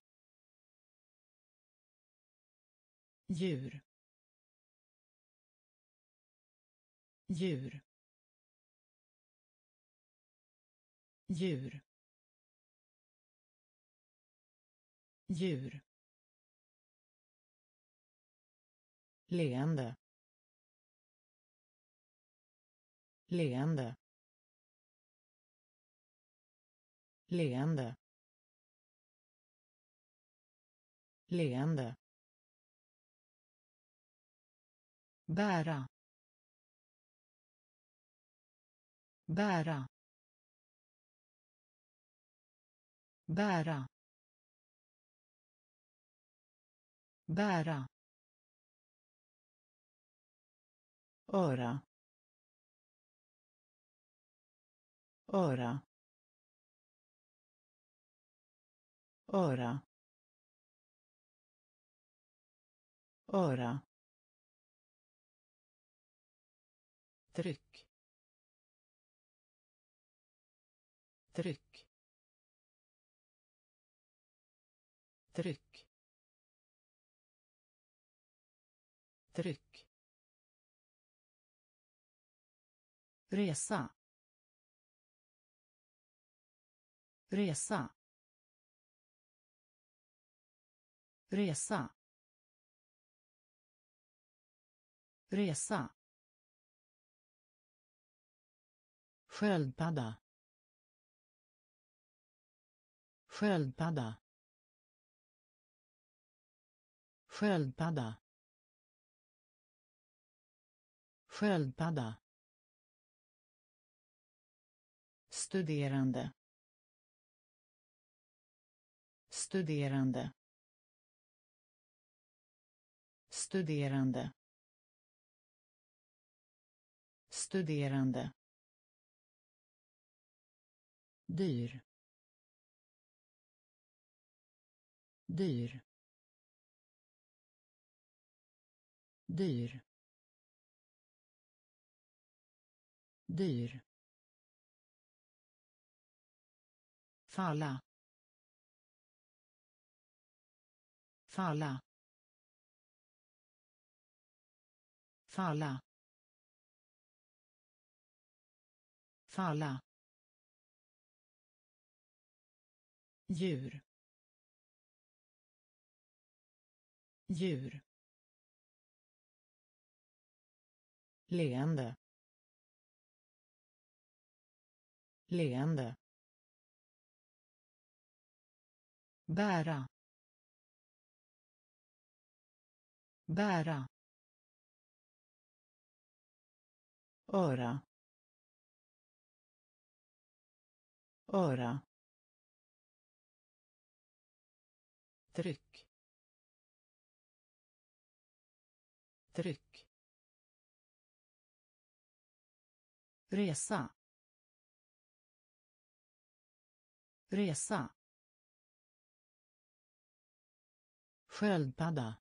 Djur. Djur. Djur. Djur. Leende leende leende leende bära bära bära bära öra. Öra. Öra. Öra. Tryck. Tryck. Tryck. Tryck. Resa. Resa. Resa. Resa. Sköldpadda. Sköldpadda. Sköldpadda. Sköldpadda. Studerande. Studerande. Studerande. Studerande. Dyr. Dyr. Dyr. Dyr. Falla falla falla falla djur. Djur. Leende. Leende. Bära. Bära. Öra. Öra. Tryck. Tryck. Resa. Resa. Sköldpadda.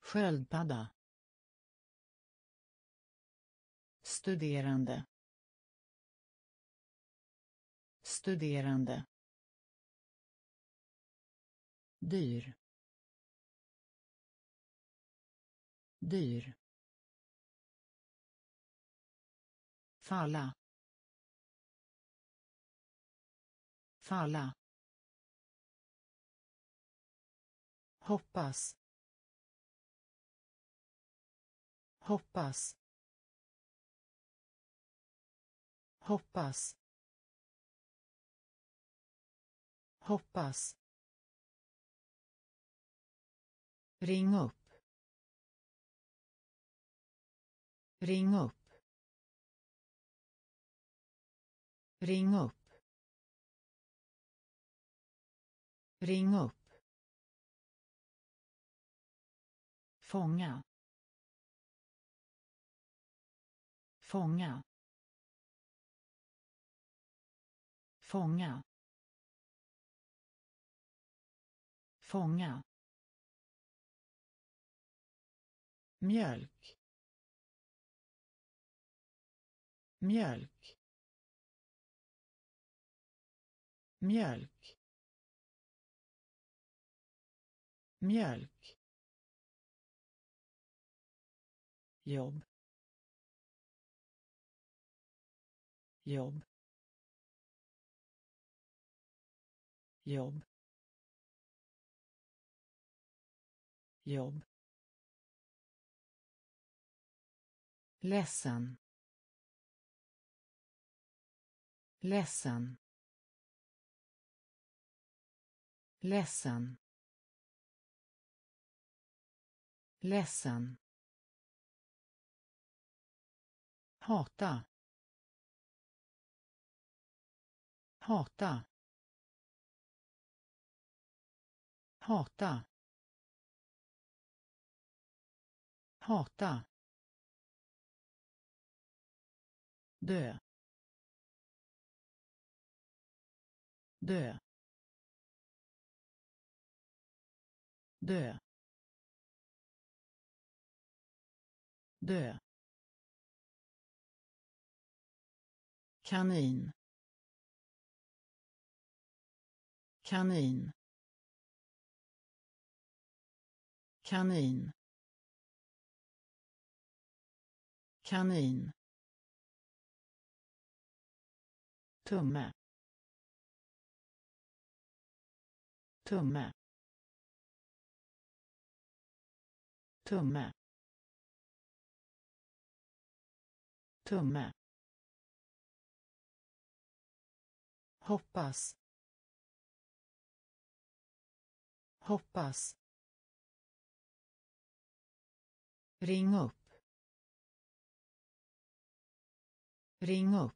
Sköldpadda. Studerande. Studerande. Dyr. Dyr. Falla. Falla. Hoppas. Hoppas. Hoppas. Hoppas. Ring upp. Ring upp. Ring upp. Ring upp. Fånga fånga fånga fånga. Mjölk mjölk. Mjölk mjölk. Jobb. Jobb. Jobb. Jobb. Ledsen. Ledsen. Ledsen. Ledsen. Hata. Hata. Hata. Hata. Dö. Dö. Dö. Dö. Kanin. Kanin. Kanin. Kanin. Tumme. Tumme. Tumme. Tumme. Hoppas. Hoppas. Ring upp. Ring upp.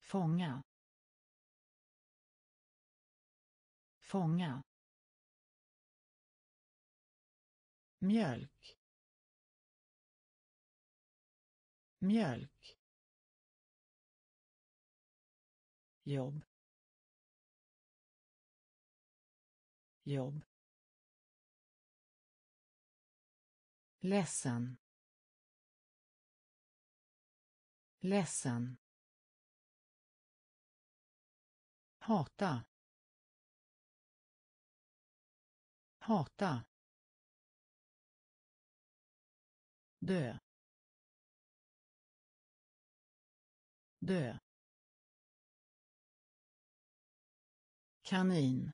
Fånga. Fånga. Mjölk. Mjölk. Jobb. Jobb. Ledsen. Ledsen. Hata. Hata. Dö. Dö. Kanin.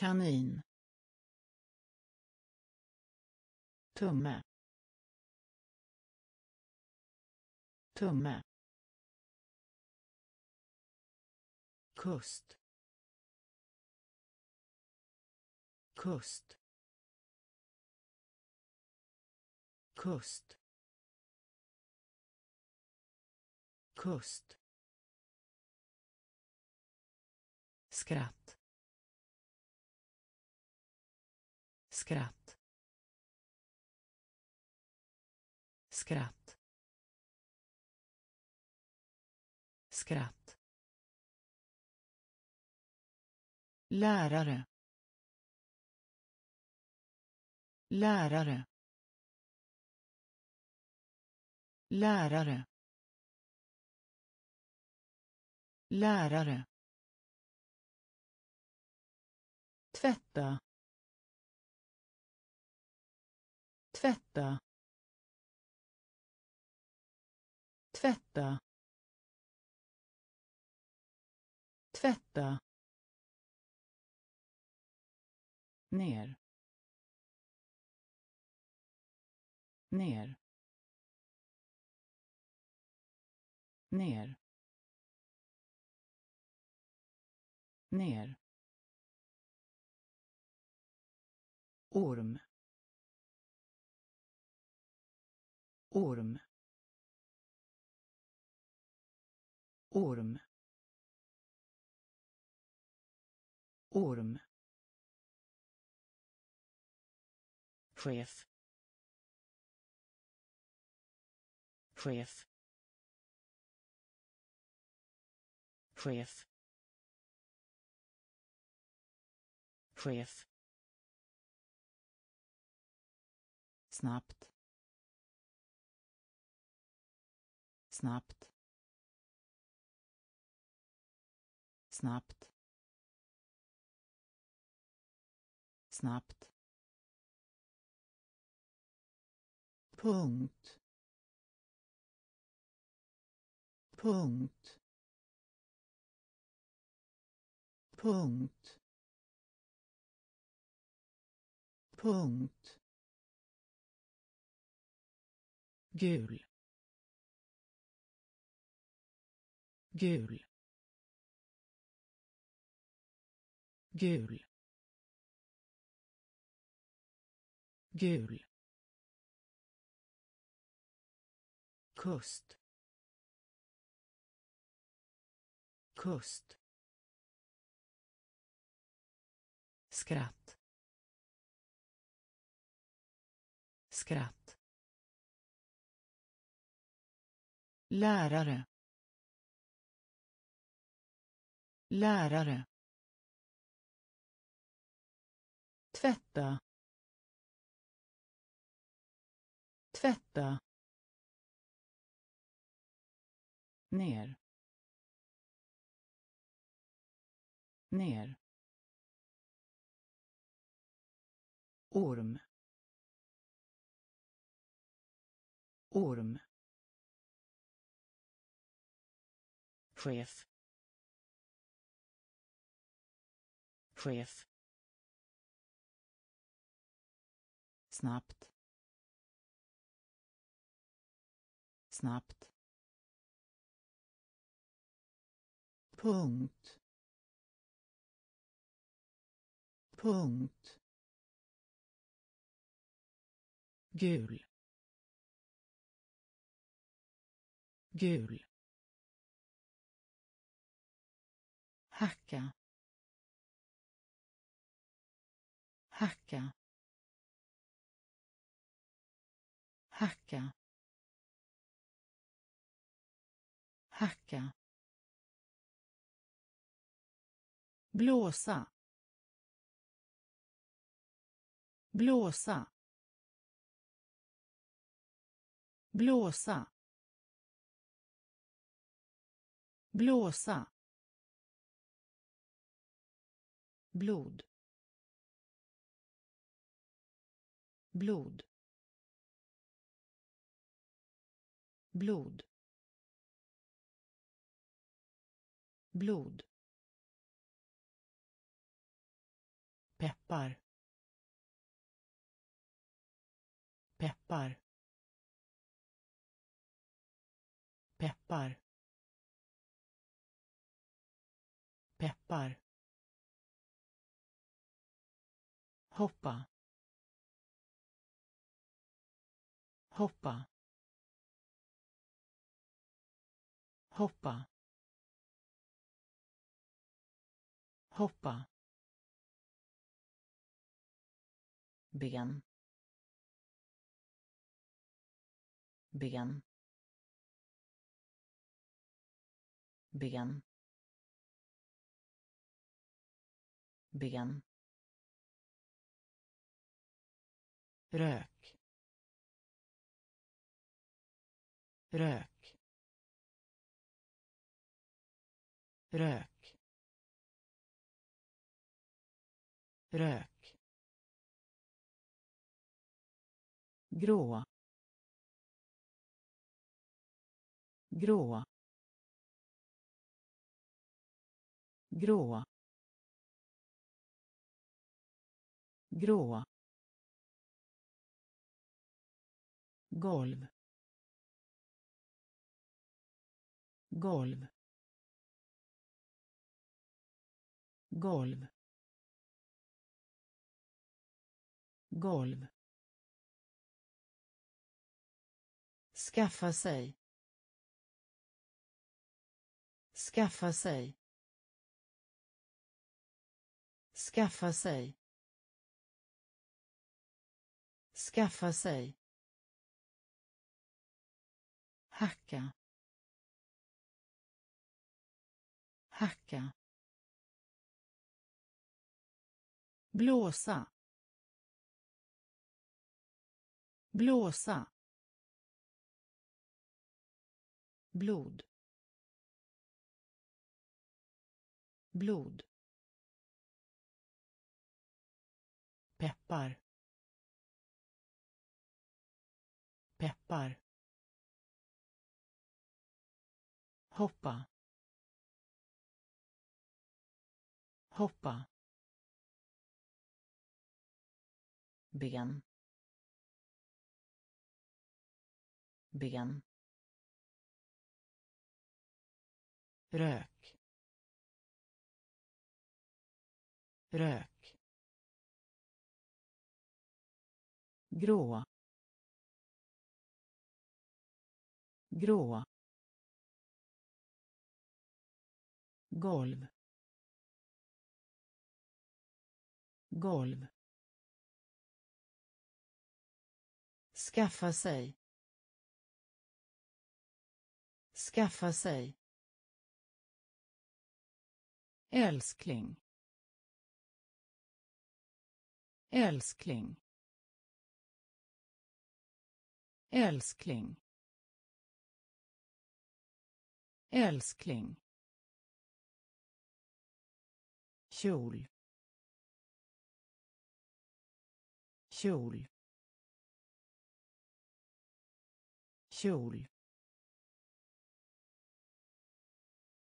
Kanin. Tumme. Tumme. Kust. Kust. Kust. Kust. Skratt. Skratt. Skratt. Skratt. Lärare. Lärare. Lärare. Lärare. Tvätta. Tvätta. Tvätta. Tvätta. Ner. Ner. Ner. Ner. Orm. Orm. Orm. Orm. Chef chef chef chef snabbt. Snabbt. Snabbt. Snabbt. Punkt. Punkt. Punkt. Punkt. Gul. Gul. Gul. Gul. Kust. Kust. Skratt. Skratt. Lärare. Lärare. Tvätta. Tvätta. Ner. Ner. Orm. Orm. Chef. Chef. Snabbt snabbt punkt. Punkt. Gul. Gul. Hacka. Hacka. Hacka. Hacka. Blåsa. Blåsa. Blåsa. Blåsa. Blod. Blod. Blod. Blod. Peppar. Peppar. Peppar. Peppar. Hoppa. Hoppa. Hoppa. Hoppa. Ben. Ben. Ben. Ben. Rök. Rök. Rök. Rök. Grå. Grå. Grå. Grå. Golv. Golv. Golv. Golv. Skaffa sig. Skaffa sig. Skaffa sig. Skaffa sig hacka. Hacka. Blåsa. Blåsa. Blod. Blod. Peppar. Peppar. Hoppa. Hoppa. Ben. Ben. Rök. Rök. Grå. Grå. Golv. Golv. Skaffa sig. Skaffa sig. Älskling. Älskling. Älskling. Älskling. Kjol. Kjol. Kjol.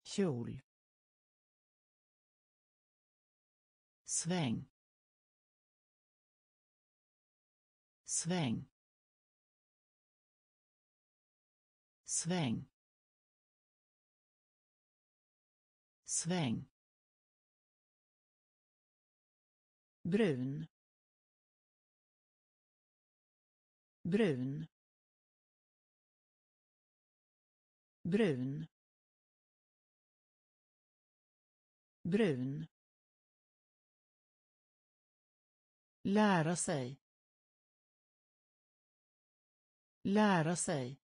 Kjol. Sväng sväng sväng sväng brun. Brun. Brun. Brun. Lära sig. Lära sig.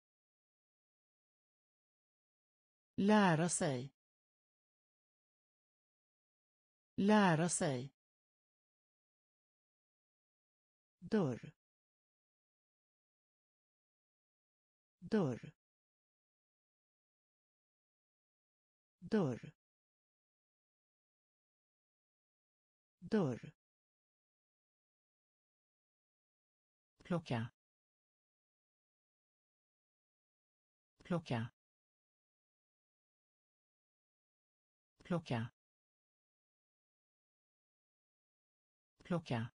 Lära sig. Lära sig. Dörr. Dörr. Dörr. Dörr. Plocka. Plocka. Plocka. Plocka.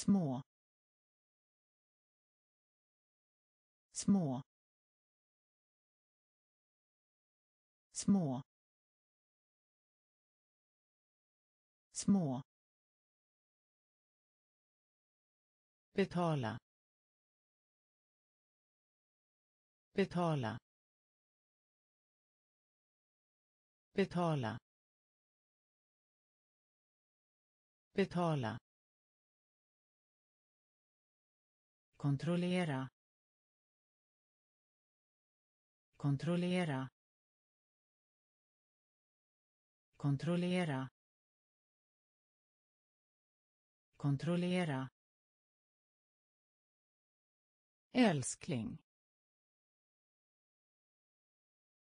Små. Små. Små. Små. Betala. Betala. Betala. Betala. Kontrollera kontrollera kontrollera kontrollera. Älskling.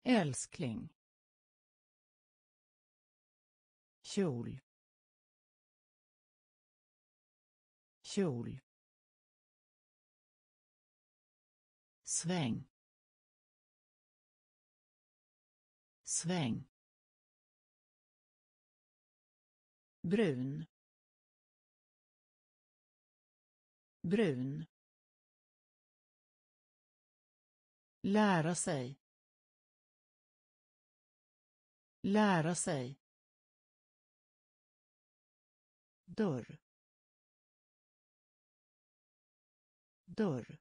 Älskling. Kjol. Kjol. Sväng. Sväng. Brun. Brun. Lära sig. Lära sig. Dörr. Dörr.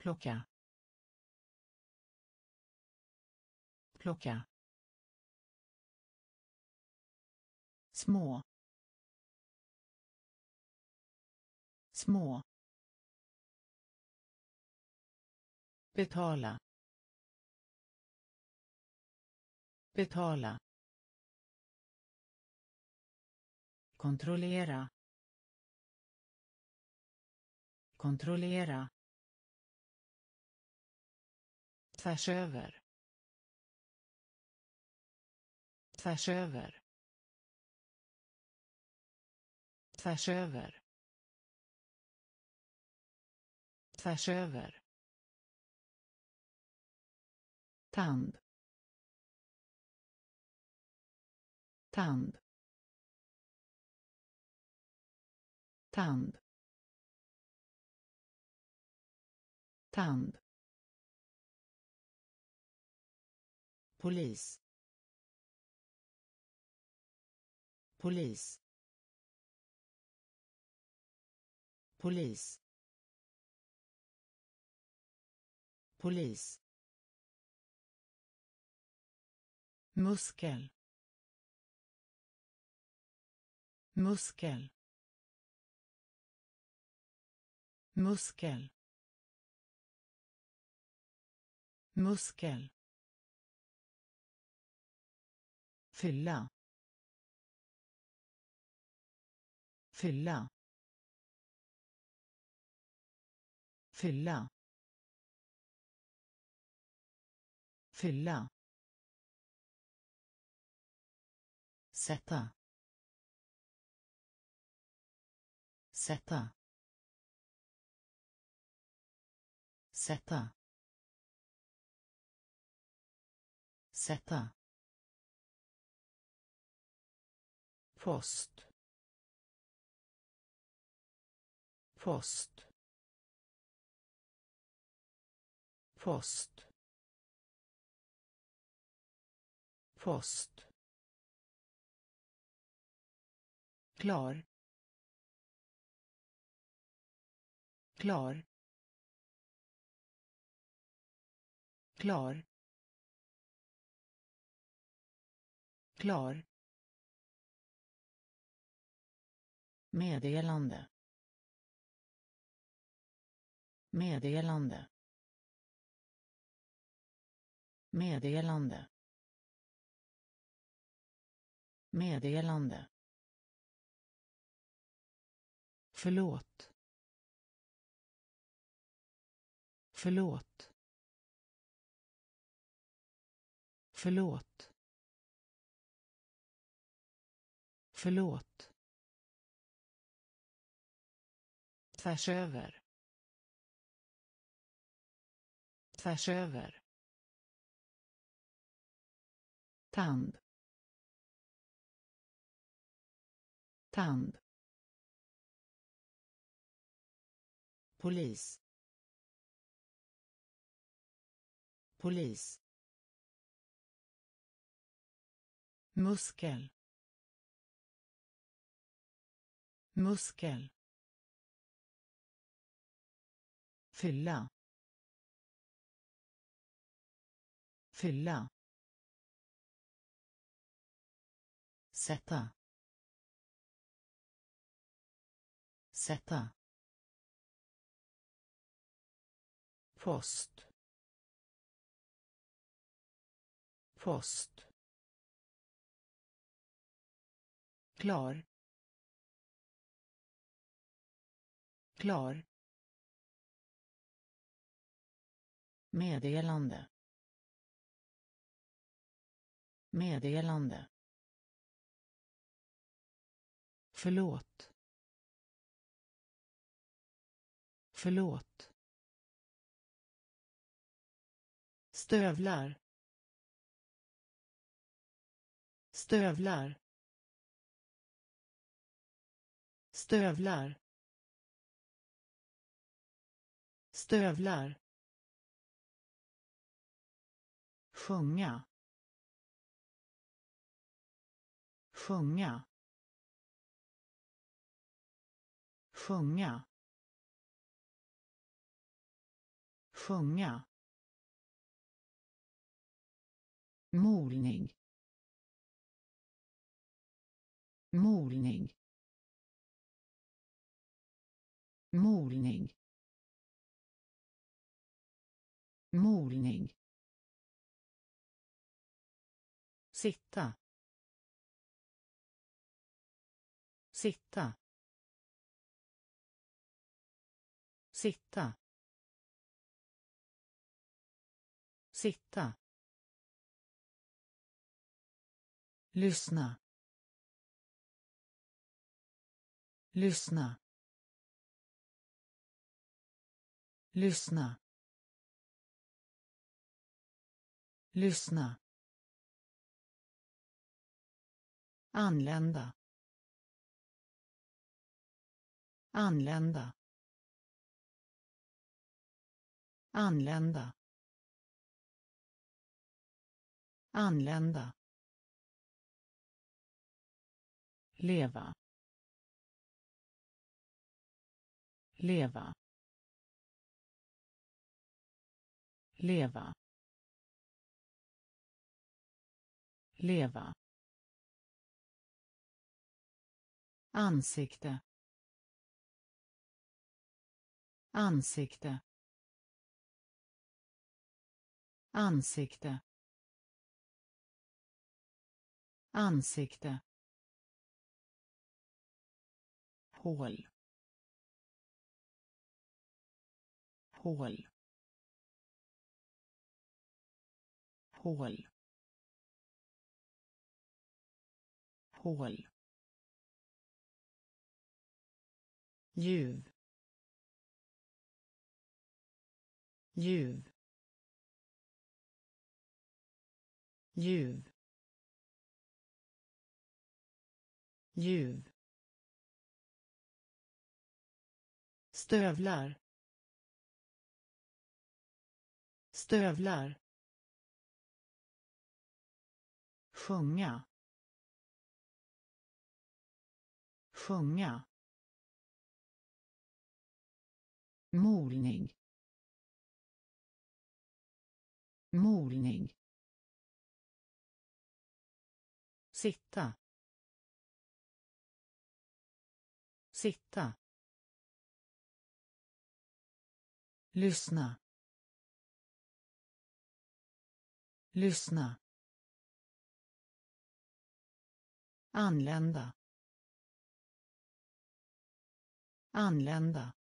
Plocka. Plocka. Små. Små. Betala. Betala. Kontrollera. Kontrollera tvärs över. Tvärs över. Tvärs över. Tvärs över. Tand. Tand. Tand. Tand. Polis. Polis. Polis. Polis. Muskel. Muskel. Muskel. Muskel. Fylla fylla fylla fylla sätta sätta sätta sätta post. Post. Post. Post. Klar. Klar. Klar. Klar. Meddelande. Meddelande. Meddelande. Meddelande. Förlåt. Förlåt. Förlåt. Förlåt. Tvärs över. Tvärs över. Tand. Tand. Polis. Polis. Muskel. Muskel. Fylla. Fylla. Sätta. Sätta. Post. Post. Klar. Klar. Meddelande. Meddelande. Förlåt. Förlåt. Stövlar. Stövlar. Stövlar. Stövlar. Sjunga. Sjunga. Sjunga. Sjunga. Molning. Molning. Molning. Molning. Sitta. Sitta. Sitta. Sitta. Lyssna. Lyssna. Lyssna. Lyssna. Anlända. Anlända. Anlända. Anlända. Leva. Leva. Leva. Leva. Ansikte. Ansikte. Ansikte. Ansikte. Hål. Hål. Hål. Hål. Ljuv. Ljuv. Ljuv. Ljuv. Stövlar. Stövlar. Sjunga. Sjunga. Molning. Molning. Sitta. Sitta. Lyssna. Lyssna. Anlända. Anlända.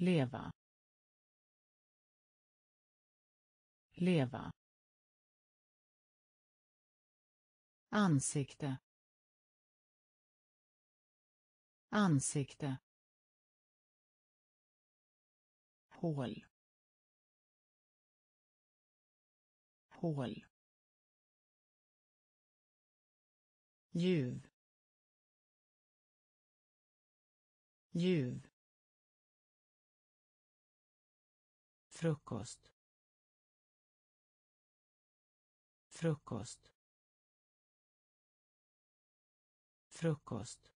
Leva. Leva. Ansikte. Ansikte. Hål. Hål. Ljuv. Ljuv. Frukost. Frukost. Frukost.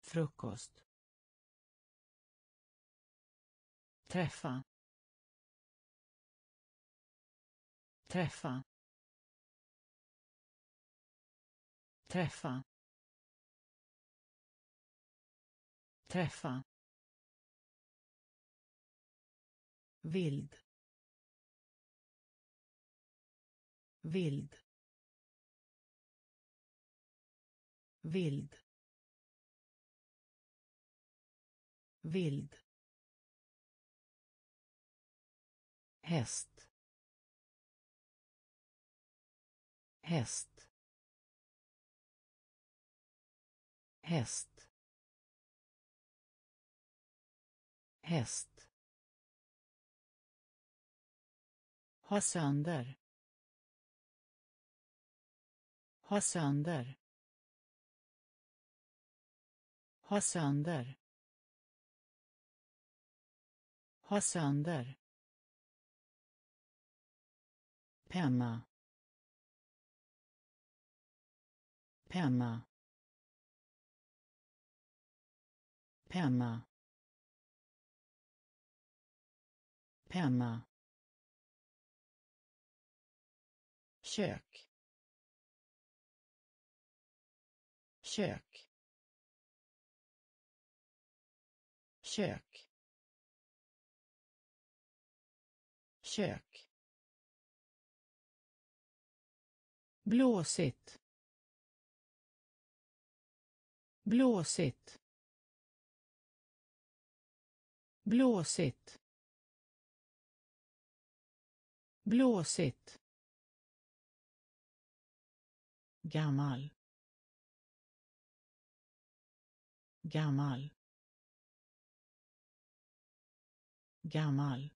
Frukost. Träffa. Träffa. Träffa. Träffa. Vild. Vild. Vild. Vild. Häst. Häst. Häst. Häst. Ha sönder. Ha sönder. Ha sönder. Ha sönder. Penna. Penna. Penna. Penna. Kök. Kök. Kök. Kök. Blåsigt. Blåsigt. Blåsigt. Blåsigt. Gammal. Gammal. Gammal.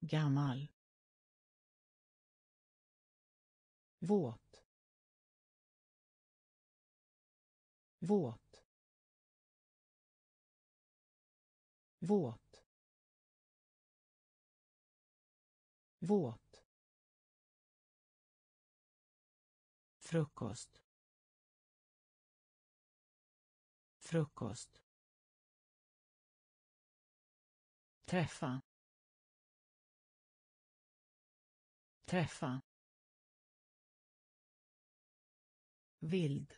Gammal. Våt. Våt. Våt. Våt. Frukost. Frukost. Träffa. Träffa. Vild.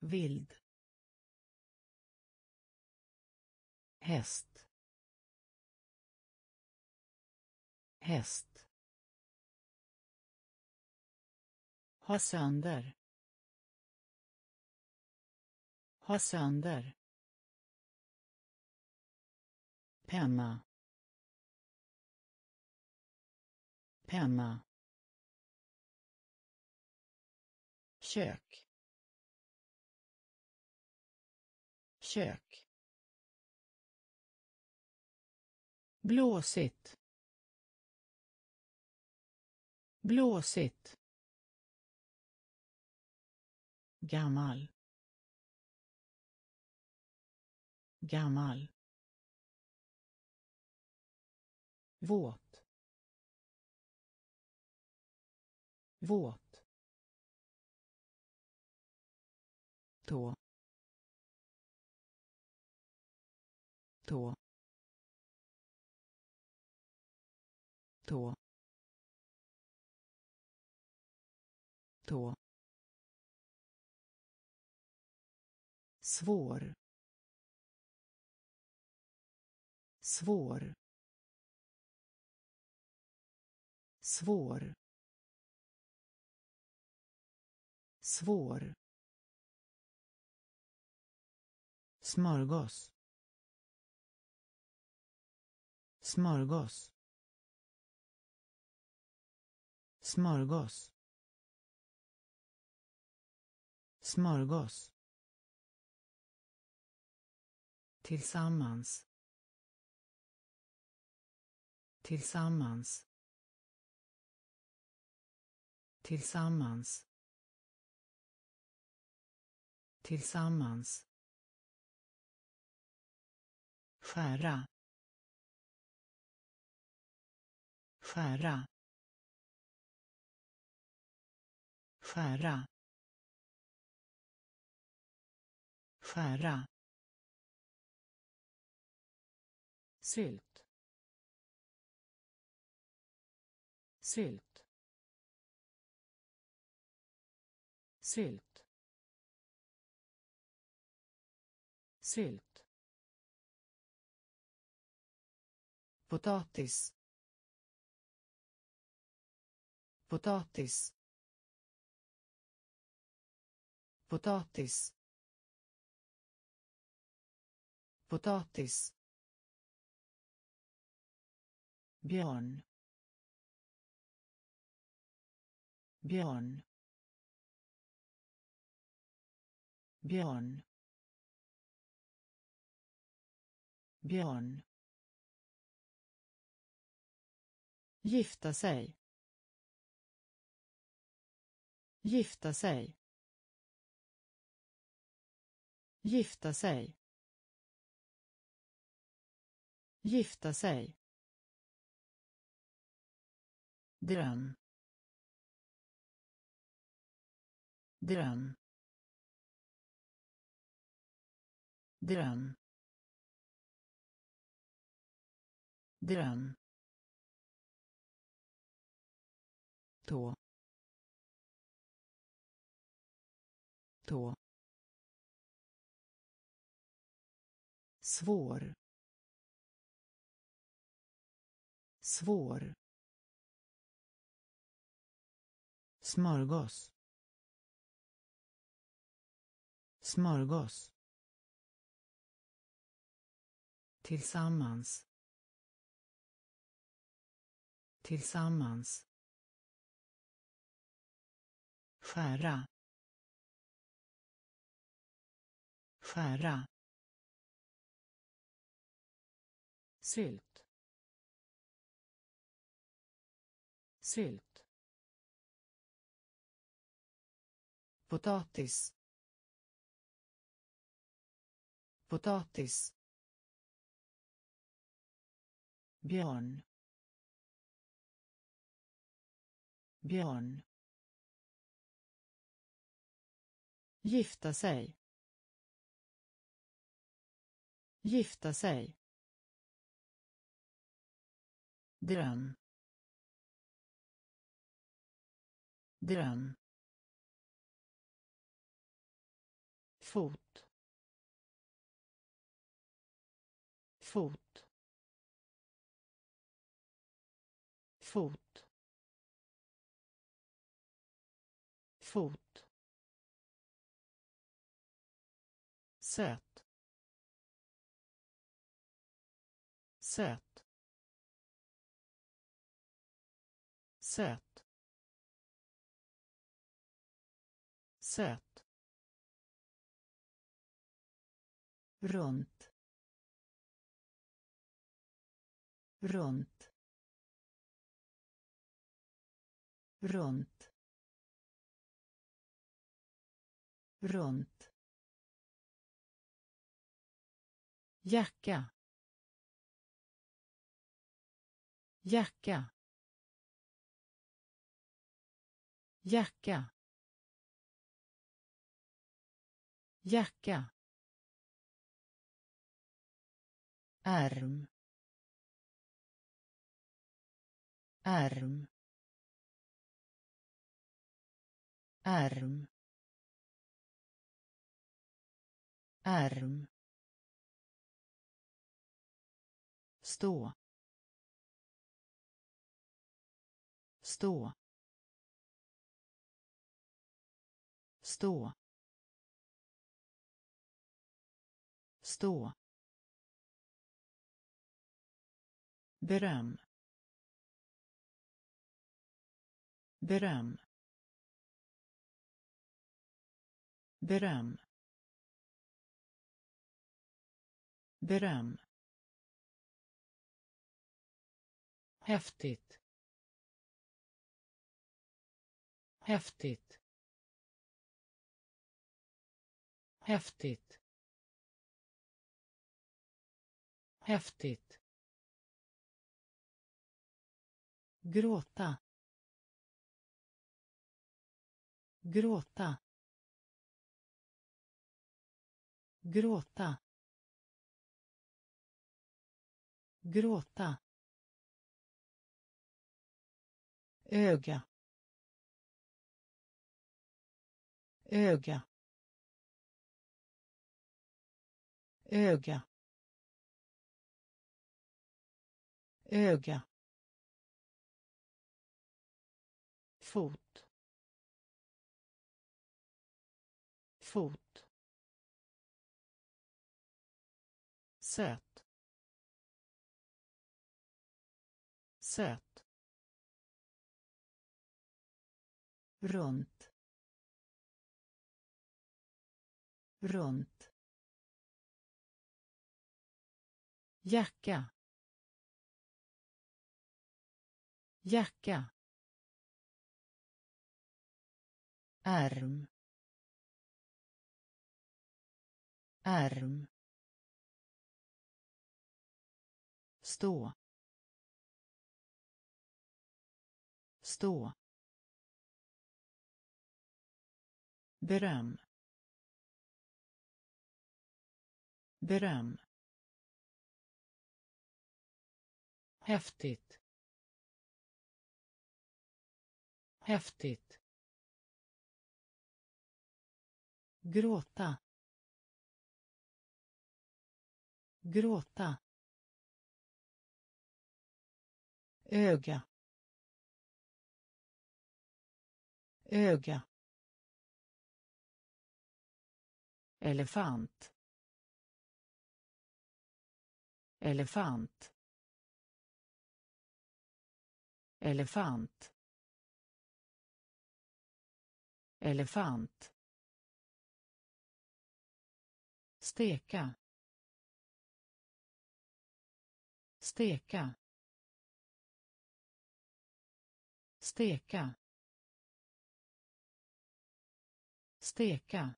Vild. Häst. Häst. Ha sönder. Ha sönder. Penna. Penna. Kök. Kök. Blåsigt blåsigt gammal. Gammal. Våt. Våt. Tå. Tå. Tå. Tå. Svår. Svår. Svår. Svår. Smörgås. Smörgås. Smörgås. Smörgås. Tillsammans. Tillsammans. Tillsammans. Tillsammans. Skära. Skära. Skära. Skära. Sylt. Sylt. Sylt. Sylt. Potatis. Potatis. Potatis. Potatis. Björn. Björn. Björn. Björn. Gifta sig. Gifta sig. Gifta sig. Gifta sig. Dröm. Dröm. Dröm. Dröm. Tå. Tå. Svår. Svår. Smörgås. Smörgås. Tillsammans. Tillsammans. Skära. Skära. Sylt. Sylt. Potatis. Potatis. Björn. Björn. Gifta sig. Gifta sig. Dröm. Dröm. Fot. Fot. Fot. Fot. Söt. Söt. Söt. Söt runt. Runt. Runt. Runt. Jacka. Jacka. Jacka. Jacka. Arm. Arm. Arm. Arm. stå stå stå stå beröm. Beröm. Beröm. Beröm. Häftigt. Häftigt. Häftigt. Häftigt. Gråta. Gråta. Gråta. Gråta. Öga. Öga. Öga. Öga. Fot. Fot. Sätt sätt runt. Runt. Jacka. Jacka. Arm. Arm. stå. Stå. Beröm. Beröm. Häftigt. Häftigt. Gråta. Gråta. Öga. Öga. Elefant. Elefant. Elefant. Elefant. Steka steka steka steka.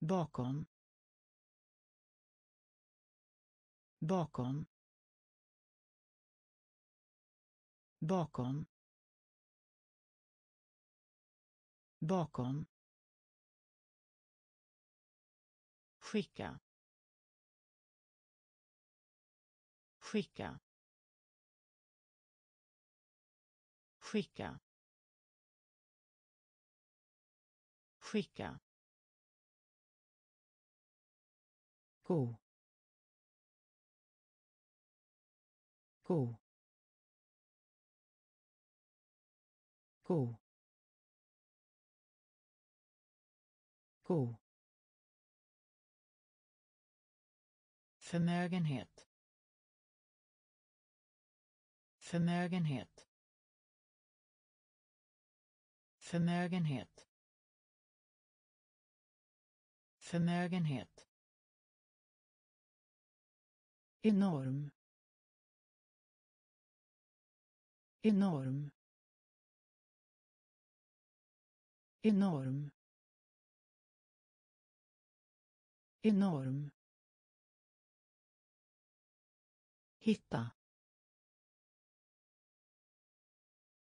Bakom bakom bakom bakom. Skicka. Skicka. Skicka. Skicka. Go go go go förmögenhet. Förmögenhet. Förmögenhet. Förmögenhet. Enorm. Enorm. Enorm. Enorm. Hitta.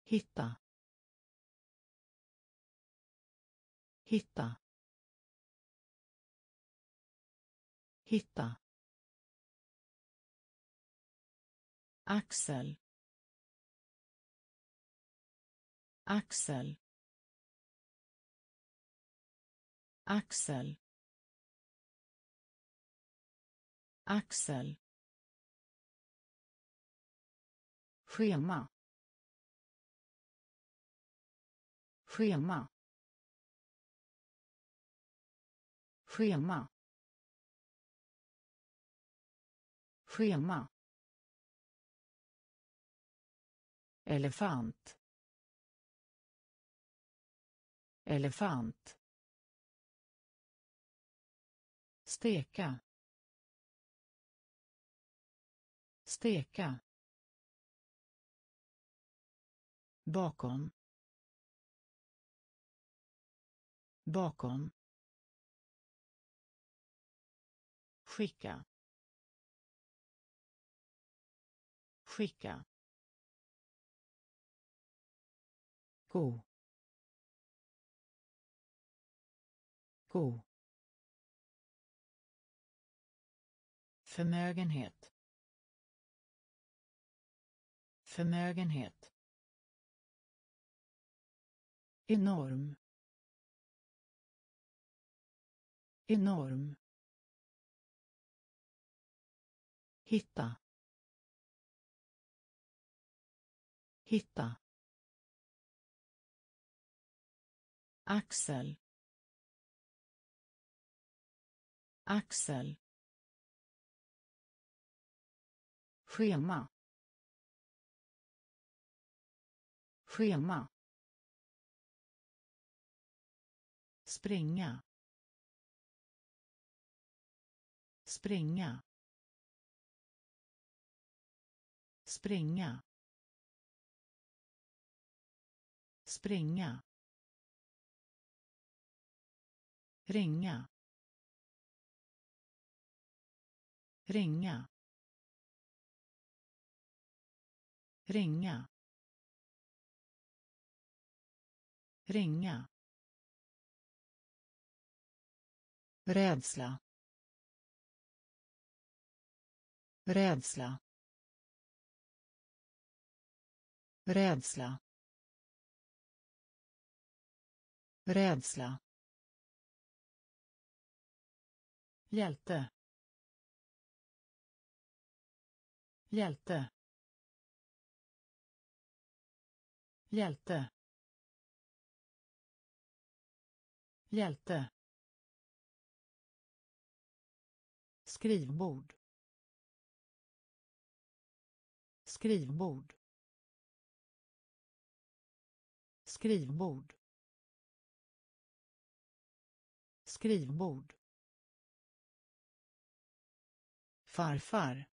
Hitta. Hitta. Hitta. Axel. Axel. Axel. Axel. Schema. Schema. Schema. Schema. Elefant. Elefant. Steka. Steka. Bakom bakom skicka skicka gå gå förmögenhet förmögenhet enorm. Enorm. Hitta. Hitta. Axel. Axel. Schema. Schema. Spränga spränga spränga spränga ringa. Ringa. Ringa. Ringa. Rädsla. Rädsla. Rädsla. Rädsla. Hjälte. Hjälte. Hjälte. Hjälte. Skrivbord. Skrivbord. Skrivbord. Skrivbord. Farfar.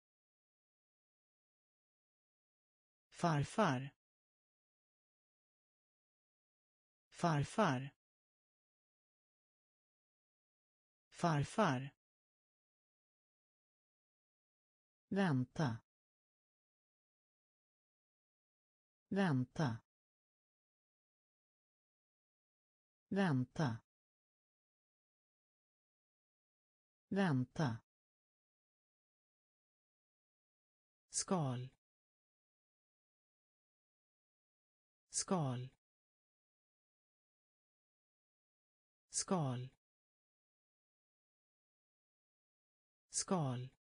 Farfar. Farfar. Farfar. Vänta. Vänta. Vänta. Vänta. Skal. Skal. Skal. Skal.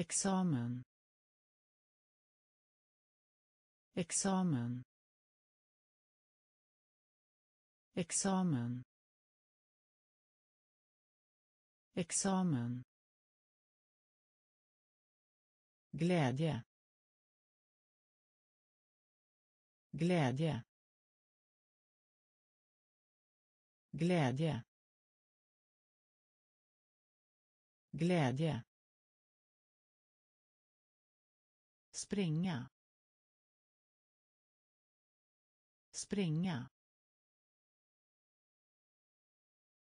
Examen. Examen. Examen. Examen. Glädje. Glädje. Glädje. Glädje. Springa. Spränga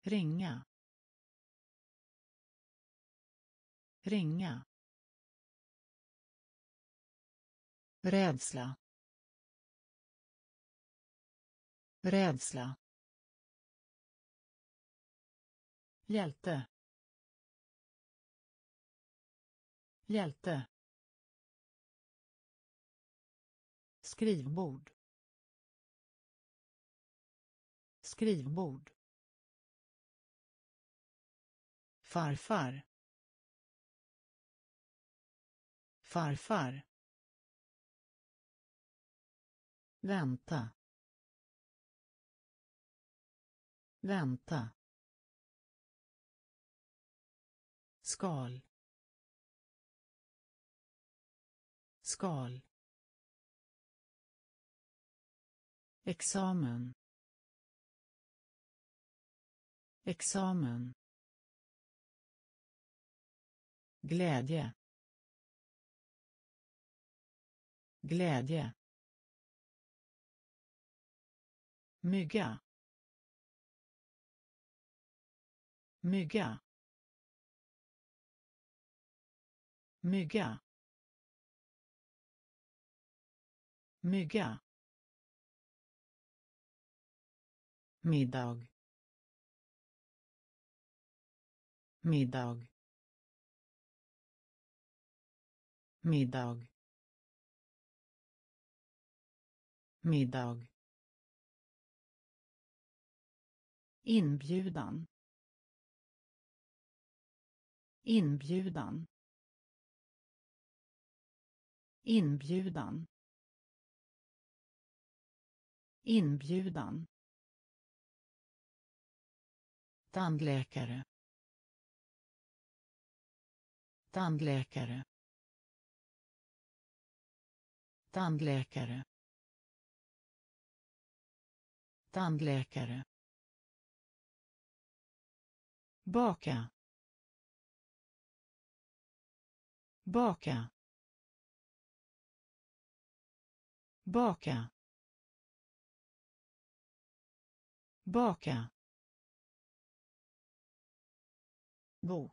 ringa. Ringa. Rädsla. Rädsla. Hjälte. Hjälte. Skrivbord. Skrivbord. Farfar. Farfar. Vänta. Vänta. Skal. Skal. Examen. Examen. Glädje. Glädje. Mygga. Mygga. Mygga. Mygga. Middag. Middag. Middag. Middag. Inbjudan. Inbjudan. Inbjudan. Inbjudan tandläkare. Tandläkare. Tandläkare. Tandläkare. Baka. Baka. Baka. Baka. Bok.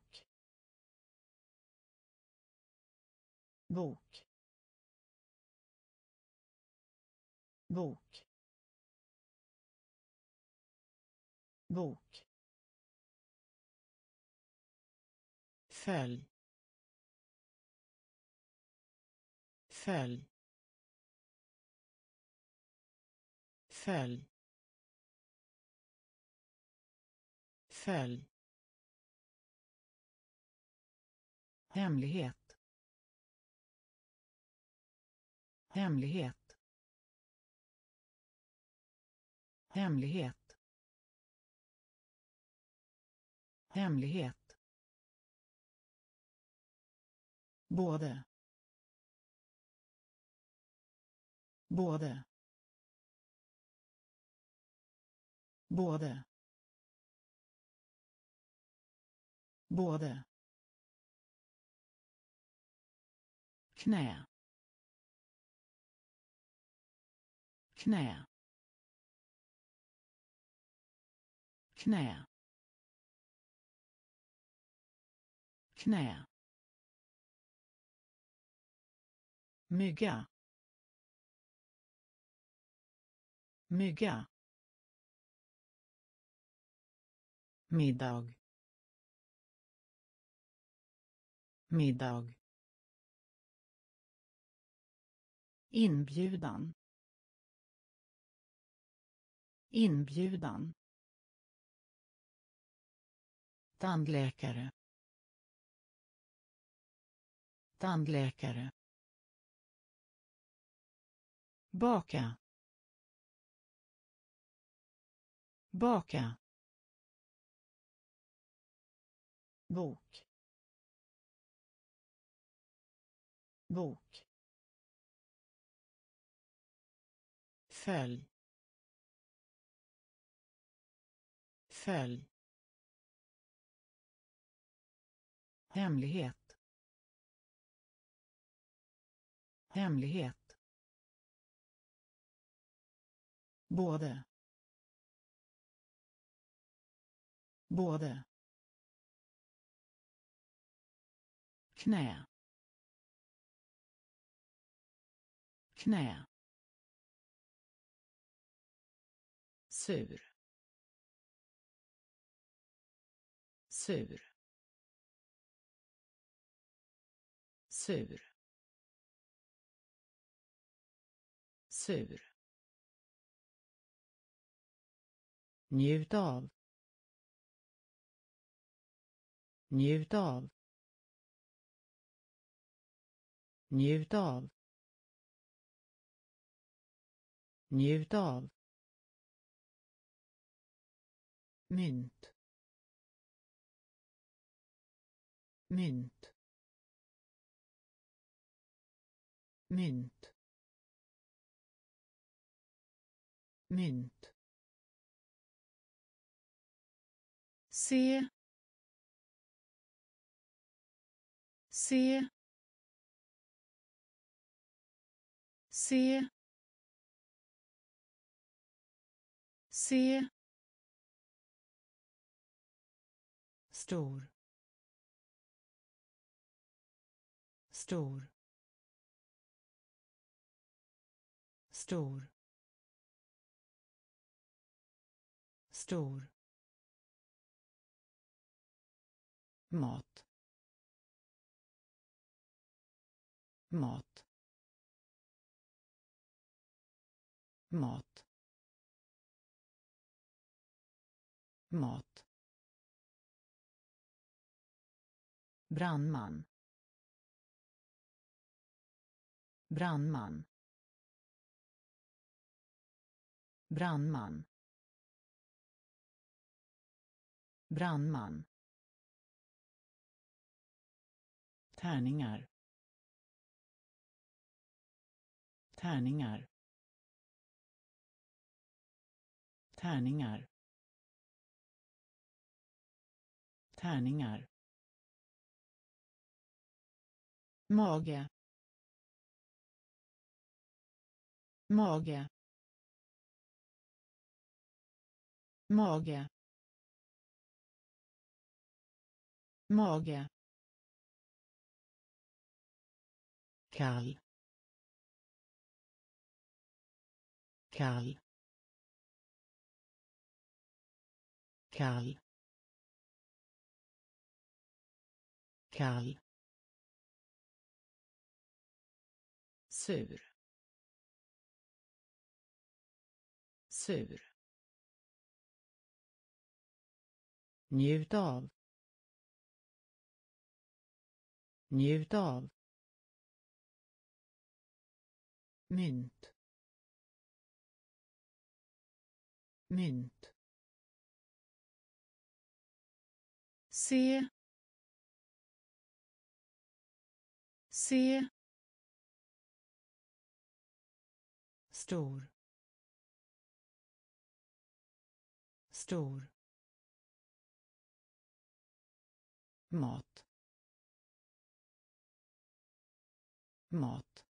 Bok. Bok. Bok. Följ. Följ. Följ. Följ. Hemlighet. Hemlighet. Hemlighet. Hemlighet. Både. Både. Både. Både. Knä. Knä. Knä. Knä. Mygga. Mygga. Middag. Middag. Inbjudan. Inbjudan. Tandläkare. Tandläkare. Baka. Baka. Bok. Bok. Följ. Följ. Hemlighet. Hemlighet. Både. Både. Knä. Knä. Sur. Sur. Sur. Sur. Njut av. Njut av. Njut av. Njut av. mynt mynt mynt mynt se. Se. Se. Se stor. Stor. Stor. Stor. Mat. Mat. Mat. Mat. Brandman. Brandman. Brandman. Brandman. Tärningar. Tärningar. Tärningar. Tärningar. Mage. Mage. Mage. Mage. Kall. Kall. Kall. Kall. Sur. Sur. Njut av. Njut av. Mynt. Mynt. Se. Se. Stor. Stor. Mat. Mat.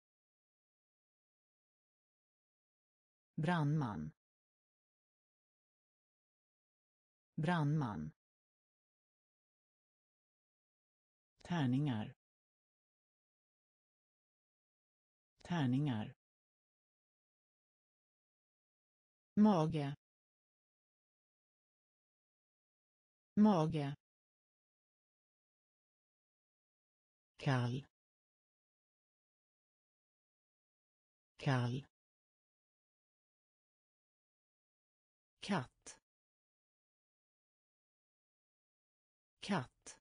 Brandman. Brandman. Tärningar. Tärningar. Mage. Mage. Kall. Kall. Katt. Katt.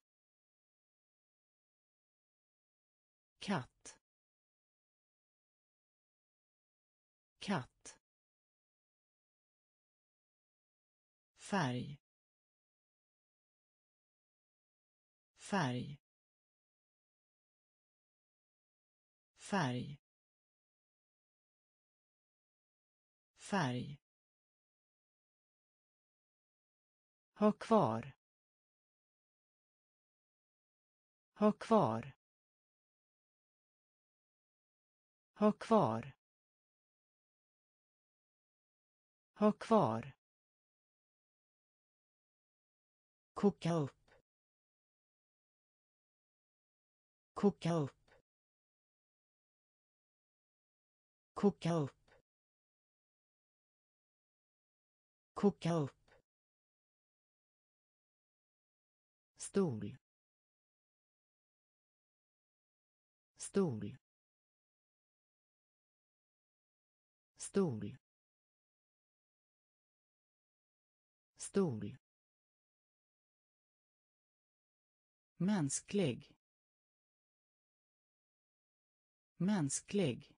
Katt. Katt. Färg. Färg. Färg. Färg. Ha kvar. Ha kvar. Ha kvar. Ha kvar. Koka upp. Koka upp. Koka upp. Koka upp. Stol. Stol. Stol. Stol. Mänsklig. Mänsklig.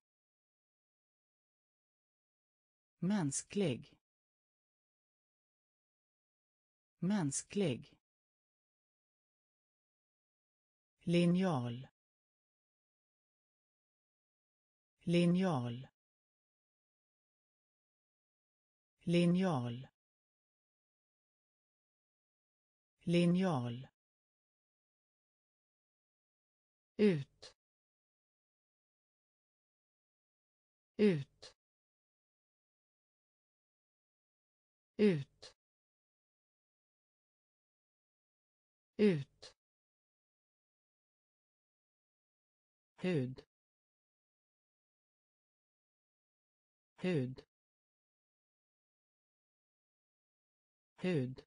Mänsklig. Mänsklig. Linjal. Linjal. Linjal. Linjal ut. Ut. Ut. Ut. Hud. Hud. Hud.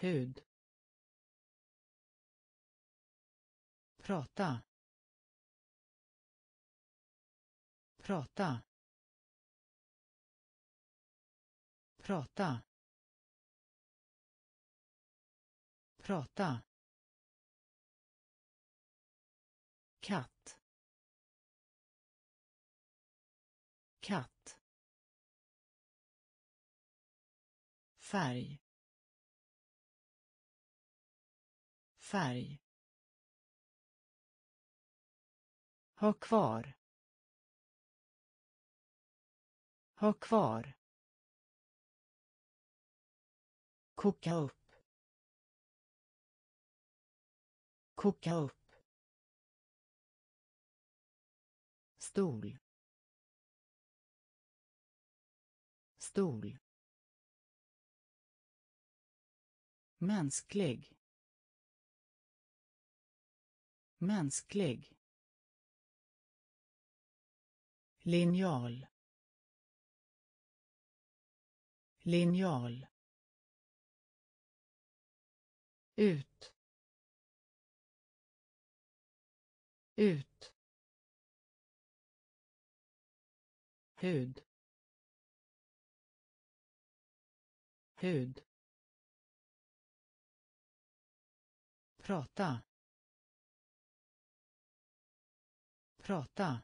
Hud. Prata. Prata. Prata. Prata. Katt. Katt. Färg. Färg. Ha kvar. Ha kvar. Koka upp. Koka upp. Stol. Stol. Mänsklig. Mänsklig. Linjal. Linjal. Ut. Ut. Hud. Hud. Prata. Prata.